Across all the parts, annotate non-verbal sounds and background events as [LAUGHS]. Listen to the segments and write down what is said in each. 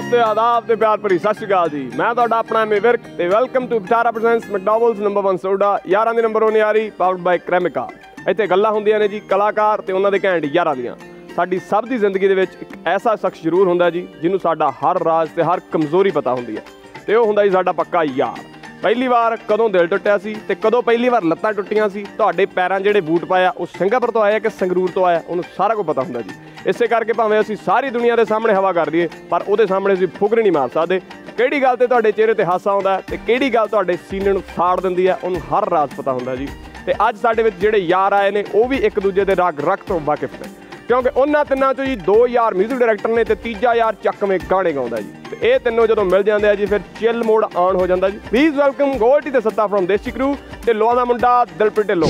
ਨਮਸਤੇ ਆਦਾਬ ਤੇ ਪਿਆਰ ਭਰੀ ਸਤਿ ਸ਼੍ਰੀ ਅਕਾਲ ਜੀ। ਮੈਂ ਤੁਹਾਡਾ ਆਪਣਾ ਐਮਏ ਵਿਰਕ ਤੇ welcome to Vitara presents McDonalds number 1 soda ਯਾਰਾਂ ਦੀ ਨੰਬਰ 1 ਯਾਰੀ ਪਾਵਰਡ ਬਾਈ ਕ੍ਰੈਮਿਕਾ ਇੱਥੇ ਗੱਲਾਂ ਹੁੰਦੀਆਂ ਨੇ ਜੀ, ਕਲਾਕਾਰ ਤੇ ਉਹਨਾਂ ਦੇ ਘੈਂਟ ਯਾਰਾਂ ਦੀਆਂ। ਸਾਡੀ ਸਭ ਦੀ ਜ਼ਿੰਦਗੀ ਦੇ ਵਿੱਚ ਇੱਕ ਐਸਾ ਸ਼ਖਸ ਜ਼ਰੂਰ ਹੁੰਦਾ ਜੀ, ਜਿਹਨੂੰ ਸਾਡਾ ਹਰ ਰਾਜ਼ ਤੇ ਹਰ ਕਮਜ਼ੋਰੀ ਪਤਾ ਹੁੰਦੀ ਹੈ। ਤੇ ਉਹ ਹੁੰਦਾ ਜੀ ਸਾਡਾ ਪੱਕਾ ਯਾਰ। ਪਹਿਲੀ ਵਾਰ ਕਦੋਂ ਦਿਲ ਟੁੱਟਿਆ ਸੀ ਤੇ ਕਦੋਂ ਪਹਿਲੀ ਵਾਰ ਲੱਤਾਂ ਟੁੱਟੀਆਂ ਸੀ? ਤੁਹਾਡੇ ਪੈਰਾਂ ਜਿਹੜੇ ਬੂਟ ਪਾਇਆ, ਉਹ ਸਿੰਗਾਪੁਰ ਤੋਂ ਆਇਆ ਕਿ ਸੰਗਰੂਰ ਤੋਂ ਆਇਆ? ਉਹਨੂੰ ਸਾਰਾ ਕੁਝ ਪਤਾ ਹੁੰਦਾ ਜੀ। ਇਸੇ ਕਰਕੇ ਭਾਵੇਂ ਅਸੀਂ ਸਾਰੀ ਦੁਨੀਆ ਦੇ ਸਾਹਮਣੇ ਹਵਾ ਕਰ ਦਈਏ ਪਰ ਉਹਦੇ ਸਾਹਮਣੇ ਅਸੀਂ ਫੁਗਰ ਨਹੀਂ ਮਾਰ ਸਕਦੇ। ਕਿਹੜੀ ਗੱਲ ਤੇ ਤੁਹਾਡੇ ਚਿਹਰੇ ਤੇ ਹਾਸਾ ਆਉਂਦਾ ਹੈ ਤੇ ਕਿਹੜੀ ਗੱਲ ਤੁਹਾਡੇ ਸੀਨੇ ਨੂੰ ਸਾੜ ਦਿੰਦੀ ਹੈ, ਉਹਨੂੰ ਹਰ ਰਾਜ਼ ਪਤਾ ਹੁੰਦਾ ਜੀ। ਤੇ ਅੱਜ ਸਾਡੇ ਵਿੱਚ ਜਿਹੜੇ ਯਾਰ ਆਏ ਨੇ, ਉਹ ਵੀ ਇੱਕ ਦੂਜੇ ਦੇ ਰਾਗ ਰਖ ਤੋਂ ਵਾਕਿਫ ਨੇ। ਕਿਉਂਕਿ ਉਹਨਾਂ ਤਿੰਨਾਂ ਚੋਂ ਜੀ ਦੋ ਯਾਰ 뮤직 ਡਾਇਰੈਕਟਰ ਨੇ ਤੇ ਤੀਜਾ ਯਾਰ ਚੱਕਵੇਂ ਗਾਣੇ ਗਾਉਂਦਾ ਜੀ। ਤੇ ਇਹ ਤਿੰਨੋਂ ਜਦੋਂ ਮਿਲ ਜਾਂਦੇ ਆ ਜੀ ਫਿਰ ਚਿਲ ਮੋਡ ਆਨ ਹੋ ਜਾਂਦਾ ਜੀ। ਪਲੀਜ਼ ਵੈਲਕਮ ਗੋਲਟੀ ਤੇ ਸੱਤਾ ਫਰਮ ਦੇਸੀ ਕਰੂ ਤੇ ਲੋਆ ਦਾ ਮੁੰਡਾ ਦਿਲਪ੍ਰੀਤ ਢਿੱਲੋਂ।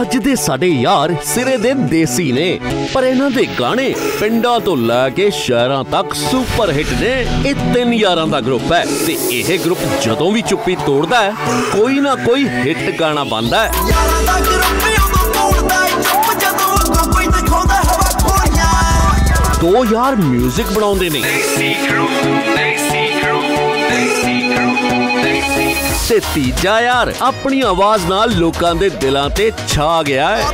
ਅੱਜ ਦੇ ਸਾਡੇ ਯਾਰ ਸਿਰੇ ਦੇ ਦੇਸੀ ਨੇ ਪਰ ਇਹਨਾਂ ਦੇ ਗਾਣੇ ਪਿੰਡਾਂ ਤੋਂ ਲੈ ਕੇ ਸ਼ਹਿਰਾਂ ਤੱਕ ਸੁਪਰ ਹਿੱਟ ਨੇ। ਇਹ ਤਿੰਨ ਯਾਰਾਂ ਦਾ ਗਰੁੱਪ ਹੈ ਤੇ ਇਹ ਗਰੁੱਪ ਜਦੋਂ ਵੀ ਚੁੱਪੀ ਤੋੜਦਾ ਹੈ ਕੋਈ ਨਾ ਕੋਈ ਹਿੱਟ ਗਾਣਾ ਬੰਦਾ ਹੈ। ਯਾਰਾਂ ਦਾ ਗਰੁੱਪ ਉਦੋਂ ਤੋੜਦਾ ਏ ਦੋ ਯਾਰ 뮤직 ਬਣਾਉਂਦੇ ਨੇ। ਤੇ ਤੀਜਾ ਯਾਰ ਆਪਣੀ ਆਵਾਜ਼ ਨਾਲ ਲੋਕਾਂ ਦੇ ਦਿਲਾਂ ਤੇ ਛਾ ਗਿਆ ਹੈ।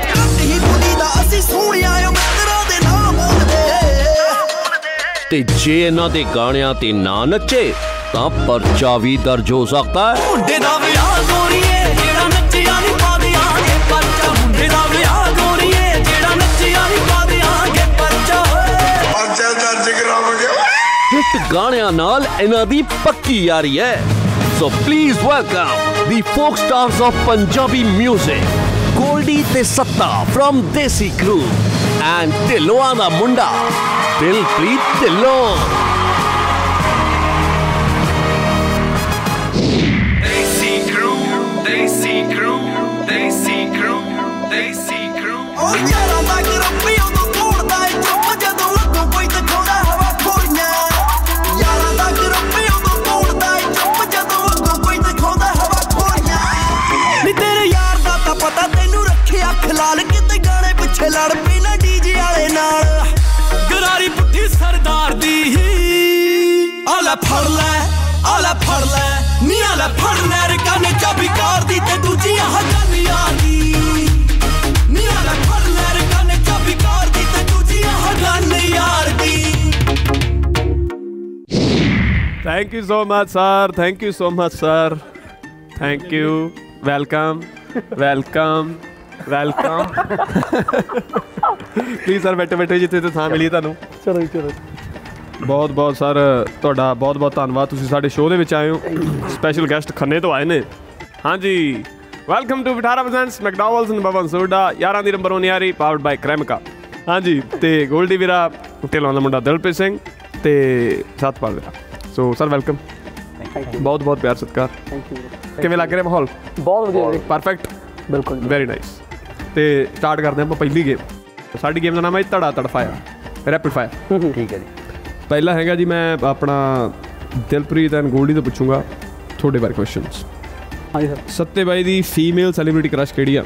ਤੇ ਜੇ ਇਹਨਾਂ ਦੇ ਗਾਣਿਆਂ ਤੇ ਨਾ ਨੱਚੇ, ਤਾਂ ਪਰਚਾ ਵੀ ਦਰਜ ਹੋ ਸਕਦਾ ਹੈ। ਗਾਣਿਆਂ ਨਾਲ ਇਹਨਾਂ ਦੀ ਪੱਕੀ ਯਾਰੀ ਹੈ so please welcome the folk stars of Punjabi 뮤직 Goldy ਤੇ ਸੱਤਾ ਫਰਮ ਦੇਸੀ ਕਰੂ ਐਂਡ ਢਿੱਲੋਂ ਦਾ ਮੁੰਡਾ Dilpreet Dhillon They see crew, they see crew, they see crew, they see ਆਲਾ ਫੜ ਲੈ ਆਲਾ ਫੜ ਲੈ ਨੀ ਆਲਾ ਫੜ ਲੈ ਰਕਾਨੇ ਚਾਬੀ ਕਾਰ ਦੀ ਤੇ ਦੂਜੀ ਆਹ ਗੱਲ ਯਾਰ ਦੀ। ਨੀ ਆਲਾ ਫੜ ਲੈ ਰਕਾਨੇ ਚਾਬੀ ਕਾਰ ਦੀ ਤੇ ਦੂਜੀ ਆਹ ਗੱਲ ਯਾਰ ਦੀ। Thank you so much sir thank you so much sir thank you welcome welcome welcome please sir ਬੈਠੇ ਬੈਠੇ ਜਿੱਥੇ ਤੇ ਥਾਂ ਮਿਲੀ ਤੁਹਾਨੂੰ ਚਲੋ ਜੀ, ਚਲੋ ਬਹੁਤ ਬਹੁਤ ਸਰ ਤੁਹਾਡਾ ਬਹੁਤ ਬਹੁਤ ਧੰਨਵਾਦ। ਤੁਸੀਂ ਸਾਡੇ ਸ਼ੋਅ ਦੇ ਵਿੱਚ ਆਏ ਹੋ। ਸਪੈਸ਼ਲ ਗੈਸਟ ਖੰਨੇ ਤੋਂ ਆਏ ਨੇ। ਹਾਂਜੀ। Welcome to Vitara presents McDonalds number 1 soda ਯਾਰਾਂ ਦੀ ਨੰਬਰ 1 ਯਾਰੀ ਪਾਵਰਡ ਬਾਈ ਕ੍ਰੈਮਿਕਾ ਹਾਂਜੀ ਤੇ ਗੋਲਡੀ ਵੀਰਾ ਢਿੱਲੋਂ ਦਾ ਮੁੰਡਾ ਦਿਲਪ੍ਰੀਤ ਸਿੰਘ ਤੇ ਸਤਪਾਲ ਵੀਰਾ। ਸੋ ਸਰ ਵੈਲਕਮ ਬਹੁਤ ਬਹੁਤ ਪਿਆਰ ਸਤਿਕਾਰ। ਥੈਂਕ ਯੂ ਕਿਵੇਂ ਲੱਗ ਰਿਹਾ ਮਾਹੌਲ? ਬਹੁਤ ਵਧੀਆ ਪਰਫੈਕਟ ਬਿਲਕੁਲ। ਵੈਰੀ ਨਾਈਸ ਤੇ ਸਟਾਰਟ ਕਰਦੇ ਆਪਾਂ ਪਹਿਲੀ ਗੇਮ ਸਾਡੀ ਗੇਮ ਦਾ ਨਾਮ ਹੈ ਧੜਾ ਤੜਫਾਇਆ ਰੈਪਿਡ ਫਾਇਰ ਠੀਕ ਹੈ ਜੀ। ਪਹਿਲਾ ਹੈਗਾ ਜੀ ਮੈਂ ਆਪਣਾ ਦਿਲਪ੍ਰੀਤ ਐਂਡ ਗੋਲਡੀ ਤੋਂ ਪੁੱਛੂੰਗਾ ਤੁਹਾਡੇ ਬਾਰੇ ਕੁਐਸਚਨਸ ਹਾਂਜੀ ਸਰ। ਸੱਤੇ ਬਾਈ ਦੀ ਫੀਮੇਲ ਸੈਲੀਬ੍ਰਿਟੀ ਕ੍ਰਸ਼ ਕਿਹੜੀ ਆ?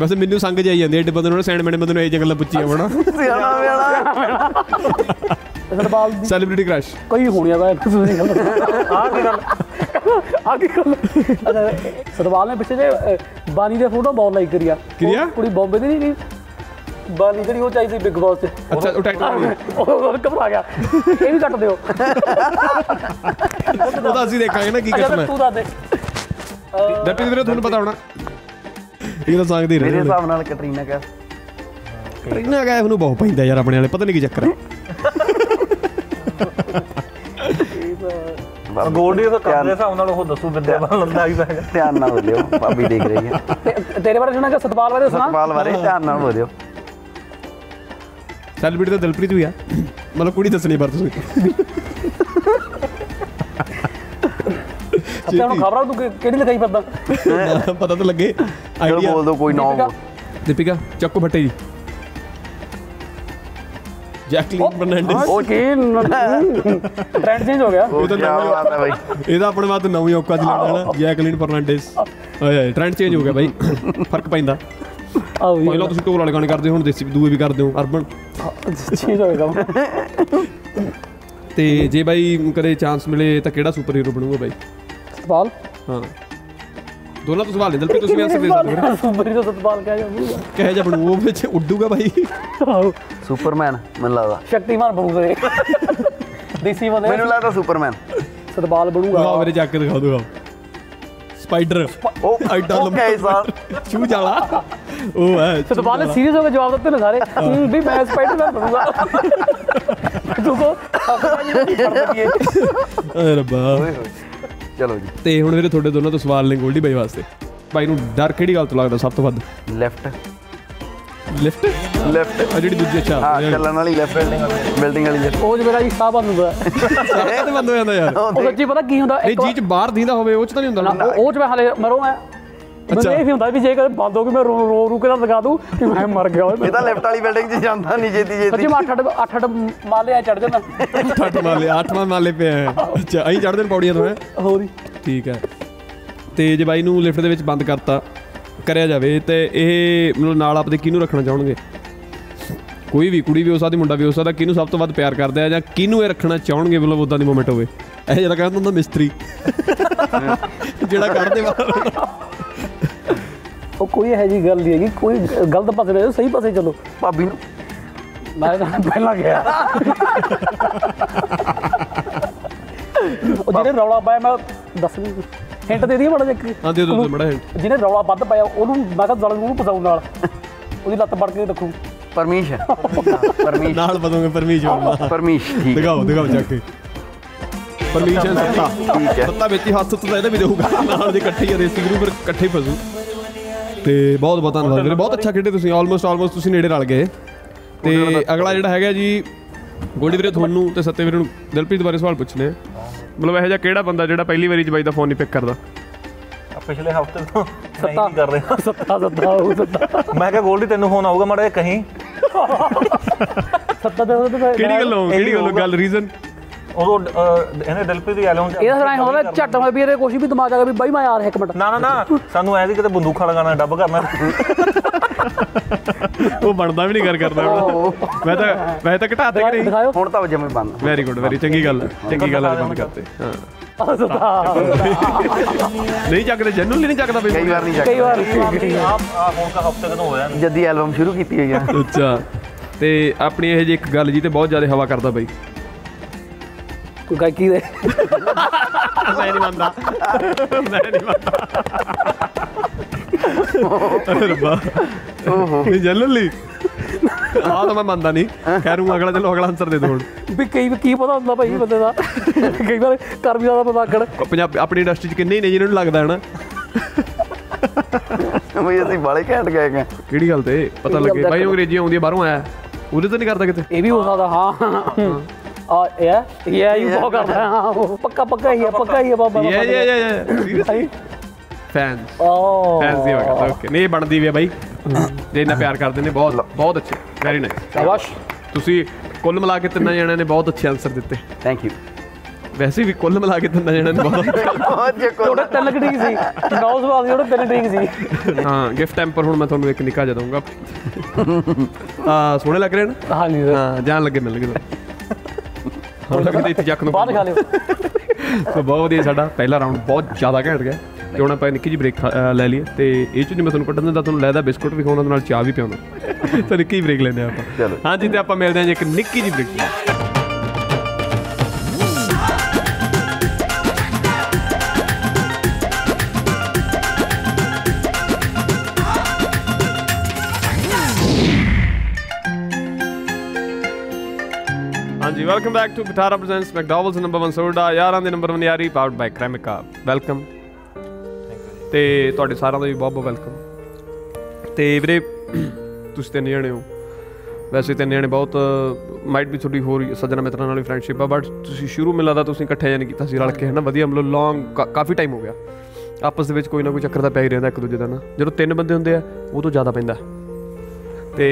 ਵੈਸੇ ਮੈਨੂੰ ਸੰਗ ਜਾਈ ਜਾਂਦੀ ਐ ਏਡੇ ਬੰਦੇ ਨੂੰ ਸੈਂਡ ਮੈਨੇ ਬੰਦੇ ਨੂੰ ਇਹ ਜੰਗਲਾਂ ਪੁੱਛੀਆਂ ਬਣਾ ਸਰਬਾਲ ਦੀ ਸੈਲੀਬ੍ਰਿਟੀ ਕ੍ਰਸ਼ ਕੋਈ ਹੋਣੀ ਆ ਤੁਸੀਂ ਗੱਲ ਆ ਕੀ ਗੱਲ? ਆ ਕੀ ਗੱਲ? ਸਰਬਾਲ ਨੇ ਪਿੱਛੇ ਜੇ ਬਾਨੀ ਦੇ ਫੋਟੋ ਬਹੁਤ ਲਾਈਕ ਕਰੀਆ? ਕੁੜੀ ਬੰਬੇ ਦੀ ਨਹੀਂ ਬਾਨੀ ਜਿਹੜੀ ਉਹ ਚਾਹੀਦੀ ਬਿਗ ਬੌਸ ਤੇ। ਅੱਛਾ ਉਹ ਟਾਈਟਲ ਉਹ ਉਹ ਘਬਰਾ ਗਿਆ। ਇਹ ਵੀ ਕੱਟ ਦਿਓ। ਉਹਦਾ ਅਸੀਂ ਦੇਖਾਂਗੇ ਨਾ ਕੀ ਫਿਰ ਤੂੰ ਦੱਸ ਦੇ। ਦਿਲਪ੍ਰੀਤ ਵੀਰੇ ਤੁਹਾਨੂੰ ਪਤਾ ਹੋਣਾ। ਇਹ ਤਾਂ ਸੰਗ ਦੀ ਮੇਰੇ ਰਹੇ ਹਿਸਾਬ ਨਾਲ ਕੈਟਰੀਨਾ ਕੈਫ ਟ੍ਰੇਨਾਂ ਗਏ ਉਹਨੂੰ ਬਹੁਤ ਪੈਂਦਾ ਯਾਰ ਆਪਣੇ ਵਾਲੇ ਪਤਾ ਨਹੀਂ ਕੀ ਚੱਕਰ ਹੈ। ਗੋਲਡੀ ਦਾ ਕੰਮ ਦੇ ਹਿਸਾਬ ਨਾਲ ਉਹ ਦੱਸੂ ਬਿੰਦੇ ਵਾਲ ਲੰਦਾ ਵੀ ਪੈਗਾ ਧਿਆਨ ਨਾਲ ਬੋਲਿਓ ਭਾਬੀ ਦੇਖ ਰਹੀ ਹੈ। ਤੇਰੇ ਬਾਰੇ ਸੁਣਾ ਕਿ ਸਤਪਾਲ ਬਾਰੇ ਸੁਣਾ। ਸਤਪਾਲ ਬਾਰੇ ਧਿਆਨ ਨਾਲ ਬੋਲਿਓ। ਸੈਲੀਬ੍ਰਿਟੀ ਤਾਂ ਦਿਲਪ੍ਰੀਤ ਵੀ ਆ। ਮਤਲਬ ਕੁੜੀ ਦੱਸਣੀ ਪਰ ਤੁਸੀਂ। ਅੱਛਾ ਹੁਣ ਖਬਰਾਂ ਤੂੰ ਕਿ- ਕਿਹੜੀ ਲਿਖਾਈ ਫਿਰਦਾ? ਪਤਾ ਤਾਂ ਲੱਗੇ ਆਈਡੀਆ। ਬੋਲ ਦੋ ਕੋਈ ਨਾਮ ਦੀਪਿਕਾ? ਚੱਕੋ ਫੱਟੇ ਜੀ। ਜੈਕਲੀਨ ਫਰਨਾਂਡਿਸ ਉਹ ਕੀ ਟ੍ਰੈਂਡ ਚੇਂਜ ਹੋ ਗਿਆ। ਉਹ ਕੀ ਬਾਤ ਹੈ ਬਾਈ। ਇਹਦਾ ਆਪਣੇ ਬਾਤ ਨਵੀਂ ਔਕਾ ਚ ਲੈਣਾ ਨਾ ਜੈਕਲੀਨ ਫਰਨਾਂਡਿਸ ਓਏ ਟ੍ਰੈਂਡ ਚੇਂਜ ਹੋ ਗਿਆ ਬਾਈ। ਫ਼ਰਕ ਪੈਂਦਾ। ਆ ਵੀ ਪਹਿਲਾਂ ਤੁਸੀਂ ਢੋਲ ਵਾਲੇ ਗਾਣੇ ਕਰਦੇ ਹੋ ਹੁਣ ਦੇਸੀ ਦੂਏ ਵੀ ਕਰਦੇ ਹੋ ਅਰਬਨ। ਚੀਜ਼ ਹੋਏਗਾ ਤੇ ਜੇ ਬਾਈ ਕਦੇ ਚਾਂਸ ਮਿਲੇ ਤਾਂ ਕਿਹੜਾ ਸੁਪਰ ਹੀਰੋ ਬਣੂਗਾ ਬਾਈ? ਸਤਪਾਲ? ਹਾਂ। ਦੋਨਾਂ ਤੋਂ ਸਵਾਲ ਨੇ ਦਿਲਪ੍ਰੀਤ ਤੁਸੀਂ ਵੀ ਆਨਸਰ ਦੇ ਸਕਦੇ ਹੋ। ਸੁਪਰ ਹੀਰੋ ਸਤਪਾਲ ਕਹਿ ਜਾਊਗਾ। ਕਹੇ ਜਾ ਬਣੂ ਉਹ ਵਿੱਚ ਉੱਡੂਗਾ ਬਾਈ। ਆਹੋ, ਸੁਪਰਮੈਨ ਮੈਨੂੰ ਲੱਗਦਾ। ਸ਼ਕਤੀਮਾਨ ਬਣੂਗਾ। ਦੇਸੀ ਬੰਦੇ ਮੈਨੂੰ ਲੱਗਦਾ ਸੁਪਰਮੈਨ ਸਤਪਾਲ ਬਣੂਗਾ। ਮੇਰੇ ਜਾ ਕੇ ਦਿਖਾਓ ਦਿਖਾਓ ਸਪਾਈਡਰ। ਉਹ ਐਡਾ ਲੰਬਾ ਓਕੇ ਸਰ ਚੂ ਜਾਲਾ ਉਹ ਹੈ ਸਤਪਾਲ ਨੇ ਸੀਰੀਅਸ ਹੋ ਕੇ ਜਵਾਬ ਦਿੱਤੇ ਨੇ ਸਾਰੇ। ਵੀ ਮੈਂ ਸਪਾਈਡਰਮੈਨ ਬਣੂਗਾ। ਤੂੰ ਕੋ [LAUGHS] ਏ ਰੱਬਾ। ਚਲੋ ਜੀ। ਤੇ ਹੁਣ ਵੀਰੇ ਤੁਹਾਡੇ ਦੋਨਾਂ ਤੋਂ ਸਵਾਲ ਨੇ ਗੋਲਡੀ ਬਾਈ ਵਾਸਤੇ। ਬਾਈ ਨੂੰ ਡਰ ਕਿਹੜੀ ਗੱਲ ਤੋਂ ਲੱਗਦਾ ਸਭ ਤੋਂ ਵੱਧ? ਲੈਫਟ ਲਿਫਟ ਲੈਫਟ ਆ ਜਿਹੜੀ ਦੂਜੀ ਅੱਛਾ। ਹਾਂ ਚੱਲਣ ਵਾਲੀ ਲੈਫਟ ਬਿਲਡਿੰਗ ਵਾਲੀ lift। ਉਹ ਜਿਹੜਾ ਜੀ ਸਾਹ ਬਣੂਗਾ ਸਾਰੇ ਤੇ ਬੰਦ ਹੋ ਜਾਂਦਾ ਯਾਰ। ਉਹ ਸੱਚੀ ਪਤਾ ਕੀ ਹੁੰਦਾ? ਇੱਕ ਜੀ ਚ ਬਾਹਰ ਦੀਂਦਾ ਹੋਵੇ ਉਹ ਚ ਤਾਂ ਨਹੀਂ ਹੁੰਦਾ। ਨਾ ਉਹ ਉਹ ਚ ਮੈਂ ਹਾਲੇ ਮਰੋ ਮੈਂ ਮੈਨੂੰ ਅੱਛਾ। ਇਹ ਵੀ ਹੁੰਦਾ ਵੀ ਜੇ ਕਦੇ ਬੰਦ ਹੋ ਗਈ ਮੈਂ ਰੋ ਰੋ ਰੋ ਕੇ ਤਾਂ ਲਗਾ ਦੂੰ ਕਿ ਮੈਂ ਮਰ ਗਿਆ ਓਏ ਇਹ ਤਾਂ ਲੈਫਟ ਵਾਲੀ ਬਿਲਡਿੰਗ 'ਚ ਜਾਂਦਾ ਨਹੀਂ ਛੇਤੀ ਸੱਚੀ ਛੇਤੀ ਮੈਂ ਅੱਠ ਅੱਠ ਅੱਠ ਅੱਠ ਮਾਲੇ ਆ ਚੜ ਜਾਂਦਾ। ਠੱਟ ਮਾਲੇ ਅੱਠਵਾਂ ਮਾਲੇ ਪਿਆ ਹੈ ਅੱਛਾ ਅਹੀਂ ਚੜਦੇ ਨੇ ਪੌੜੀਆਂ ਤੋਂ ਹੈ? ਹੋਰ ਠੀਕ ਹੈ। ਤੇ ਜੇ ਬਾਈ ਨੂੰ ਲਿਫਟ ਦੇ ਵਿੱਚ ਬੰਦ ਕਰਤਾ ਕਰਿਆ ਜਾਵੇ ਤੇ ਇਹ ਮਤਲਬ ਨਾਲ ਆਪਦੇ ਕਿਹਨੂੰ ਰੱਖਣਾ ਚਾਹਣਗੇ? ਕੋਈ ਵੀ ਕੁੜੀ ਵੀ ਹੋ ਸਕਦੀ ਮੁੰਡਾ ਵੀ ਹੋ ਸਕਦਾ ਕਿਹਨੂੰ ਸਭ ਤੋਂ ਵੱਧ ਪਿਆਰ ਕਰਦੇ ਆ ਜਾਂ ਕਿਹਨੂੰ ਇਹ ਰੱਖਣਾ ਚਾਹਣਗੇ ਮਤਲਬ ਉਦਾਂ ਦੀ ਮੂਮੈਂਟ ਹੋਵੇ? ਇਹ ਜਿਹੜਾ ਕਹਿੰਦਾ ਹੁੰਦਾ ਮਿਸਤਰੀ। ਜਿਹੜਾ ਕਰਦੇ ਬਾਹਰ ਉਹ ਕੋਈ ਇਹੋ ਜੀ ਗੱਲ ਨਹੀਂ ਹੈਗੀ ਕੋਈ ਗਲਤ ਪਾਸੇ ਨਹੀਂ ਸਹੀ ਪਾਸੇ ਚਲੋ। ਭਾਬੀ ਨੂੰ। ਮੈਂ ਤਾਂ ਪਹਿਲਾਂ ਗਿਆ ਉਹ ਜਿਹੜੇ ਰੌਲਾ ਪਾਇਆ ਮੈਂ ਦੱਸ ਨਹੀਂ। ਹਿੰਟ ਦੇ ਦਈਏ ਮਾੜਾ ਜਿਹਾ ਇੱਕ? ਹਾਂ ਦੇ ਦੋ ਮੜਾ ਹੈ ਜਿਹਨੇ ਰੌਲਾ ਵੱਧ ਪਾਇਆ ਉਹਨੂੰ ਮੈਂ ਕਿਹਾ ਦਲ ਨੂੰ ਪਸਾਉ ਨਾਲ। ਉਹਦੀ ਲੱਤ ਫੜ ਕੇ ਰੱਖੂ ਪਰਮੀਸ਼ ਪਰਮੀਸ਼। ਨਾਲ ਬਦੋਗੇ ਪਰਮੇਸ਼ਵਰ ਨਾਲ। ਪਰਮੀਸ਼ ਠੀਕ ਹੈ। ਦਿਖਾਓ ਦਿਖਾਓ ਜਾ ਕੇ। ਪਰਮਿਸ਼ਨ ਸੱਤਾ ਠੀਕ ਹੈ। ਸੱਤਾ। ਵਿੱਚ ਹੀ ਹੱਥ ਤਾਂ ਇਹਦਾ ਵੀ ਦੇਊਗਾ ਨਾਲ ਦੇ ਇਕੱਠੇ ਹੀ ਆ ਦੇਸੀ ਗਰੂ ਫਿਰ ਇਕੱਠੇ ਫਸੂ। ਤੇ ਬਹੁਤ ਬਹੁਤ ਧੰਨਵਾਦ ਵੀਰੇ। ਬਹੁਤ ਅੱਛਾ ਖੇਡੇ ਤੁਸੀਂ। ਆਲਮੋਸਟ ਆਲਮੋਸਟ ਤੁਸੀਂ ਨੇੜੇ ਰਲ ਗਏ। ਤੇ ਅਗਲਾ ਜਿਹੜਾ ਹੈਗਾ ਜੀ ਗੋਲਡੀ ਵੀਰੇ ਤੁਹਾਨੂੰ ਤੇ ਸੱਤੇ ਵੀਰੇ ਨੂੰ ਦਿਲਪ੍ਰੀਤ ਬਾਰੇ ਸਵਾਲ ਪੁੱਛਨੇ ਆ। ਮਤਲਬ ਇਹੋ ਜਿਹਾ ਕਿਹੜਾ ਬੰਦਾ ਜਿਹੜਾ ਪਹਿਲੀ ਵਾਰੀ ਚ ਬਾਈ ਦਾ ਫੋਨ ਨਹੀਂ ਪਿਕ ਕਰਦਾ? ਆ ਪਿਛਲੇ ਹਫ਼ਤੇ ਤੋਂ ਮੈਂ ਸੱਤਾ। ਕਰ ਰਿਹਾ। ਸੱਤਾ ਸੱਤਾ ਉਹ ਸੱਤਾ। ਮੈਂ ਕਿਹਾ ਗੋਲਡੀ ਤੈਨੂੰ ਫੋਨ ਆਊਗਾ ਮਾੜਾ ਜਿਹਾ ਕਹੀਂ। ਸੱਤਾ ਦੇ ਕਿਹੜੀ ਗੱਲੋਂ? ਕਿਹੜੀ ਗੱਲੋਂ? ਗੱਲ ਰੀਜ਼ਨ ਉਦੋਂ ਇਹਨੇ ਦਿਲਪ੍ਰੀਤ ਦੀ ਐਲਬਮ ਚ ਇਹਦਾ ਸਰਾਈ ਹੁੰਦਾ ਝੱਟ ਹੋਇਆ ਵੀ ਇਹਦੇ ਕੁਛ ਵੀ ਦਿਮਾਗ ਆ ਗਿਆ ਵੀ ਬਾਈ ਮੈਂ ਯਾਰ ਇੱਕ ਮਿੰਟ। ਨਾ ਨਾ ਨਾ ਸਾਨੂੰ ਐ ਸੀ ਕਿਤੇ ਬੰਦੂਖਾਂ ਲਗਾਣਾ ਡੱਬ ਕਰਨਾ। ਉਹ ਬਣਦਾ ਵੀ ਨਹੀਂ ਕਰ ਕਰਦਾ। ਮੈਂ ਤਾਂ ਮੈਂ ਤਾਂ ਘਟਾਤੇ ਕਿ ਨਹੀਂ? ਹੁਣ ਤਾਂ ਜਮੇ ਬੰਦ। ਵੈਰੀ ਗੁੱਡ ਵੈਰੀ ਚੰਗੀ ਗੱਲ ਹੈ ਚੰਗੀ ਗੱਲ ਹੈ ਬੰਦ ਕਰਤੇ। ਹਾਂ। ਨਹੀਂ ਚੱਕਦੇ ਜੈਨੂਅਲੀ ਨਹੀਂ ਚੱਕਦਾ। ਬਈ ਕਈ ਵਾਰ ਨਹੀਂ ਜਾ ਕਈ ਵਾਰ ਆਪ ਹੁਣ ਤਾਂ ਹਫ਼ਤੇ ਕਦੋਂ ਹੋਇਆ ਜੱਦੀ ਐਲਬਮ ਸ਼ੁਰੂ ਕੀਤੀ ਹੋਈ ਆ। ਅੱਛਾ। ਤੇ ਆਪਣੀ ਇਹ ਜਿਹੀ ਇੱਕ ਗੱਲ ਜੀ ਤੇ ਬਹੁਤ ਜ਼ਿਆਦਾ ਹਵਾ ਕਰਦਾ ਬਈ। ਕੋਈ ਗਾਇਕੀ ਦੇ ਮੈਂ ਨਹੀਂ ਮੰਨਦਾ ਮੈਂ ਨਹੀਂ ਮੰਨਦਾ ਰੱਬਾ ਓਹੋ ਨਹੀਂ ਜੈਨੂਅਲੀ ਆ ਤਾਂ ਮੈਂ ਮੰਨਦਾ ਨਹੀਂ ਖੈਰ ਨੂੰ ਅਗਲਾ ਚਲੋ ਅਗਲਾ ਆਨਸਰ ਦੇ ਦੋ ਹੁਣ ਵੀ ਕਈ ਕੀ ਪਤਾ ਹੁੰਦਾ ਭਾਈ ਬੰਦੇ ਦਾ ਕਈ ਵਾਰ ਕਰ ਵੀ ਜ਼ਿਆਦਾ ਪਤਾ ਆਕੜ ਪੰਜਾਬ ਆਪਣੀ ਇੰਡਸਟਰੀ 'ਚ ਕਿੰਨੇ ਹੀ ਨੇ ਜਿਹਨਾਂ ਨੂੰ ਲੱਗਦਾ ਹੈ ਨਾ ਬਈ ਅਸੀਂ ਬਾਲੇ ਘੈਂਟ ਗਏ ਗਏ ਕਿਹੜੀ ਗੱਲ ਤੇ ਪਤਾ ਲੱਗੇ ਬਾਈ ਅੰਗਰੇਜ਼ੀ ਆਉਂਦੀ ਬਾਹਰੋਂ ਆਇਆ ਉਹਦੇ ਤਾਂ ਨਹੀਂ ਕਰਦਾ ਕਿਤੇ ਇਹ ਵੀ ਹੋ ਸਕਦਾ ਹਾਂ ਹੀ ਬਹੁਤ ਕਰਦਾ। ਹਾਂ ਉਹ ਪੱਕਾ ਪੱਕਾ ਹੀ ਹੈ ਪੱਕਾ ਹੀ ਹੈ ਬਾਬਾ yeah yeah yeah yeah seriously fans ਓ। ਫੈਨਸ ਦੀ ਵਗਾ ਓਕੇ। ਨਹੀਂ ਬਣਦੀ ਵੀ ਹੈ ਬਾਈ। ਜੇ ਇੰਨਾ ਪਿਆਰ ਕਰਦੇ ਨੇ ਬਹੁਤ ਬਹੁਤ ਅੱਛੇ। ਵੈਰੀ ਨਾਈਸ ਸ਼ਾਬਾਸ਼। ਤੁਸੀਂ ਕੁੱਲ ਮਿਲਾ ਕੇ ਤਿੰਨਾਂ ਜਣਿਆਂ ਨੇ ਬਹੁਤ ਅੱਛੇ ਆਨਸਰ ਦਿੱਤੇ। ਥੈਂਕ ਯੂ ਵੈਸੇ ਵੀ ਕੁੱਲ ਮਿਲਾ ਕੇ ਤਿੰਨਾਂ ਜਣਿਆਂ ਨੇ ਬਹੁਤ ਤੁਹਾਡੇ ਤਿੰਨ ਠੀਕ ਸੀ। ਨੌ ਸਵਾਲ ਸੀ ਉਹਦੇ ਤਿੰਨ ਠੀਕ ਸੀ। ਹਾਂ ਗਿਫਟ ਟੈਂਪਰ ਹੁਣ ਮੈਂ ਤੁਹਾਨੂੰ ਇੱਕ ਨਿੱਕਾ ਜਿਹਾ ਦਊਂਗਾ। [LAUGHS] ਆ ਸੋਹਣੇ ਲੱਗ ਰਹੇ ਨੇ? ਹਾਂਜੀ ਸਰ ਹਾਂ ਜਾਣ ਲੱਗੇ ਮਿਲ ਗਏ। ਹੁਣ ਲੱਗਦਾ ਇੱਥੇ ਜੱਕ ਨੂੰ ਬਾਅਦ ਖਾ ਲਿਓ। [LAUGHS] ਸੋ ਬਹੁਤ ਵਧੀਆ ਸਾਡਾ ਪਹਿਲਾ ਰਾਊਂਡ ਬਹੁਤ ਜ਼ਿਆਦਾ ਘੈਂਟ ਗਿਆ। ਤੇ ਹੁਣ ਆਪਾਂ ਨਿੱਕੀ ਜੀ ਬ੍ਰੇਕ ਲੈ ਲਈਏ। ਤੇ ਇਹ ਚ ਨਹੀਂ ਮੈਂ ਤੁਹਾਨੂੰ ਕੱਢਣ ਦਿੰਦਾ ਤੁਹਾਨੂੰ ਲੈਦਾ ਬਿਸਕੁਟ ਵੀ ਖਵਾਉਣਾ ਤੇ ਨਾਲ ਚਾਹ ਵੀ ਪਿਆਉਣਾ। [LAUGHS] ਤਾਂ ਨਿੱਕੀ ਬ੍ਰੇਕ ਲੈਂਦੇ ਆਪਾਂ। ਹਾਂਜੀ ਤੇ ਆਪਾਂ ਮਿਲਦੇ ਹਾਂ ਜੀ ਇੱਕ ਨਿੱਕੀ ਜੀ ਬ੍ਰੇਕ ਹਾਂਜੀ welcome back to Pitara presents McDowells number 1 soda ਯਾਰਾਂ ਦੇ ਨੰਬਰ 1 ਯਾਰੀ ਪਾਵਰਡ ਬਾਈ ਕ੍ਰੈਮਿਕਾ ਵੈਲਕਮ ਤੇ ਤੁਹਾਡੇ ਸਾਰਿਆਂ ਦਾ ਵੀ ਬਹੁਤ ਬਹੁਤ ਵੈਲਕਮ ਤੇ ਵੀਰੇ, ਤੁਸੀਂ ਤਿੰਨ ਜਣੇ ਹੋ। ਵੈਸੇ ਤਿੰਨ ਜਣੇ ਬਹੁਤ ਮਾਈਟ ਵੀ ਤੁਹਾਡੀ ਹੋਰ ਸੱਜਣਾ ਮਿੱਤਰਾਂ ਨਾਲ ਵੀ ਫਰੈਂਡਸ਼ਿਪ ਆ ਬਟ ਤੁਸੀਂ ਸ਼ੁਰੂ ਮਿਲਾ ਦਾ ਤੁਸੀਂ ਇਕੱਠੇ ਜਾਨ ਕੀਤਾ ਸੀ ਰਲ ਕੇ, ਹਨਾ? ਵਧੀਆ, ਮਤਲਬ ਲੌਂਗ ਕਾਫੀ ਟਾਈਮ ਹੋ ਗਿਆ। ਆਪਸ ਦੇ ਵਿੱਚ ਕੋਈ ਨਾ ਕੋਈ ਚੱਕਰ ਤਾਂ ਪੈ ਹੀ ਰਹਿੰਦਾ ਇੱਕ ਦੂਜੇ ਦਾ ਨਾ ਜਦੋਂ ਤਿੰਨ ਬੰਦੇ ਹੁੰਦੇ ਆ, ਉਹ ਤੋਂ ਜ਼ਿਆਦਾ ਪੈਂਦਾ। ਤੇ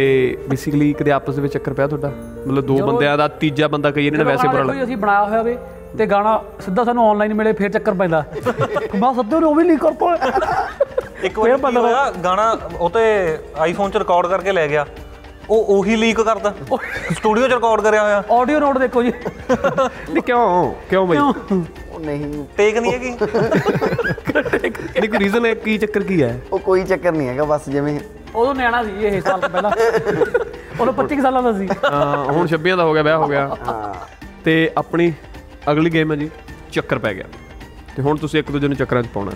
ਬੇਸਿਕਲੀ ਕਦੇ ਆਪਸ ਦੇ ਵਿੱਚ ਚੱਕਰ ਪਿਆ ਤੁਹਾਡਾ। ਮਤਲਬ ਦੋ ਬੰਦਿਆਂ ਦਾ ਤੀਜਾ ਬੰਦਾ ਕਈ ਇਹਨਾਂ ਨੇ ਵੈਸੇ ਬੁਰਾ ਕੋਈ ਅਸੀਂ ਬਣਾਇਆ ਹੋਇਆ ਵੇ ਤੇ ਗਾਣਾ ਸਿੱਧਾ ਸਾਨੂੰ ਆਨਲਾਈਨ ਮਿਲੇ ਫਿਰ ਚੱਕਰ ਪੈਂਦਾ। ਮੈਂ ਸੱਦੇ ਨੂੰ ਉਹ ਵੀ ਨਹੀਂ ਕਰ ਪਾ ਇੱਕ ਵਾਰ ਕੀ ਹੋਇਆ ਗਾਣਾ ਉਹ ਤੇ ਆਈਫੋਨ 'ਚ ਰਿਕਾਰਡ ਕਰਕੇ ਲੈ ਗਿਆ। ਉਹ ਉਹੀ ਲੀਕ ਕਰਦਾ ਸਟੂਡੀਓ 'ਚ ਰਿਕਾਰਡ ਕਰਿਆ ਹੋਇਆ। ਆਡੀਓ ਨੋਟ ਦੇਖੋ ਜੀ। ਨਹੀਂ ਕਿਉਂ? ਕਿਉਂ ਬਈ? ਉਹ ਨਹੀਂ। ਟੇਕ ਨਹੀਂ ਹੈਗੀ। ਨਹੀਂ ਕੋਈ ਰੀਜ਼ਨ ਹੈ ਕੀ ਚੱਕਰ ਕੀ ਹੈ? ਉਹ ਕੋਈ ਚੱਕਰ ਨਹੀਂ ਹੈਗਾ ਬਸ ਜਿਵੇਂ ਉਦੋਂ ਨਿਆਣਾ ਸੀ ਇਹ ਸਾਲ ਤੋਂ ਪਹਿਲਾਂ। ਉਦੋਂ 25 ਕੁ ਸਾਲਾਂ ਦਾ ਸੀ। ਹਾਂ, ਹੁਣ 26 ਦਾ ਹੋ ਗਿਆ ਵਿਆਹ ਹੋ ਗਿਆ। ਤੇ ਆਪਣੀ ਅਗਲੀ ਗੇਮ ਹੈ ਜੀ ਚੱਕਰ ਪੈ ਗਿਆ। ਤੇ ਹੁਣ ਤੁਸੀਂ ਇੱਕ ਦੂਜੇ ਨੂੰ ਚੱਕਰਾਂ 'ਚ ਪਾਉਣਾ।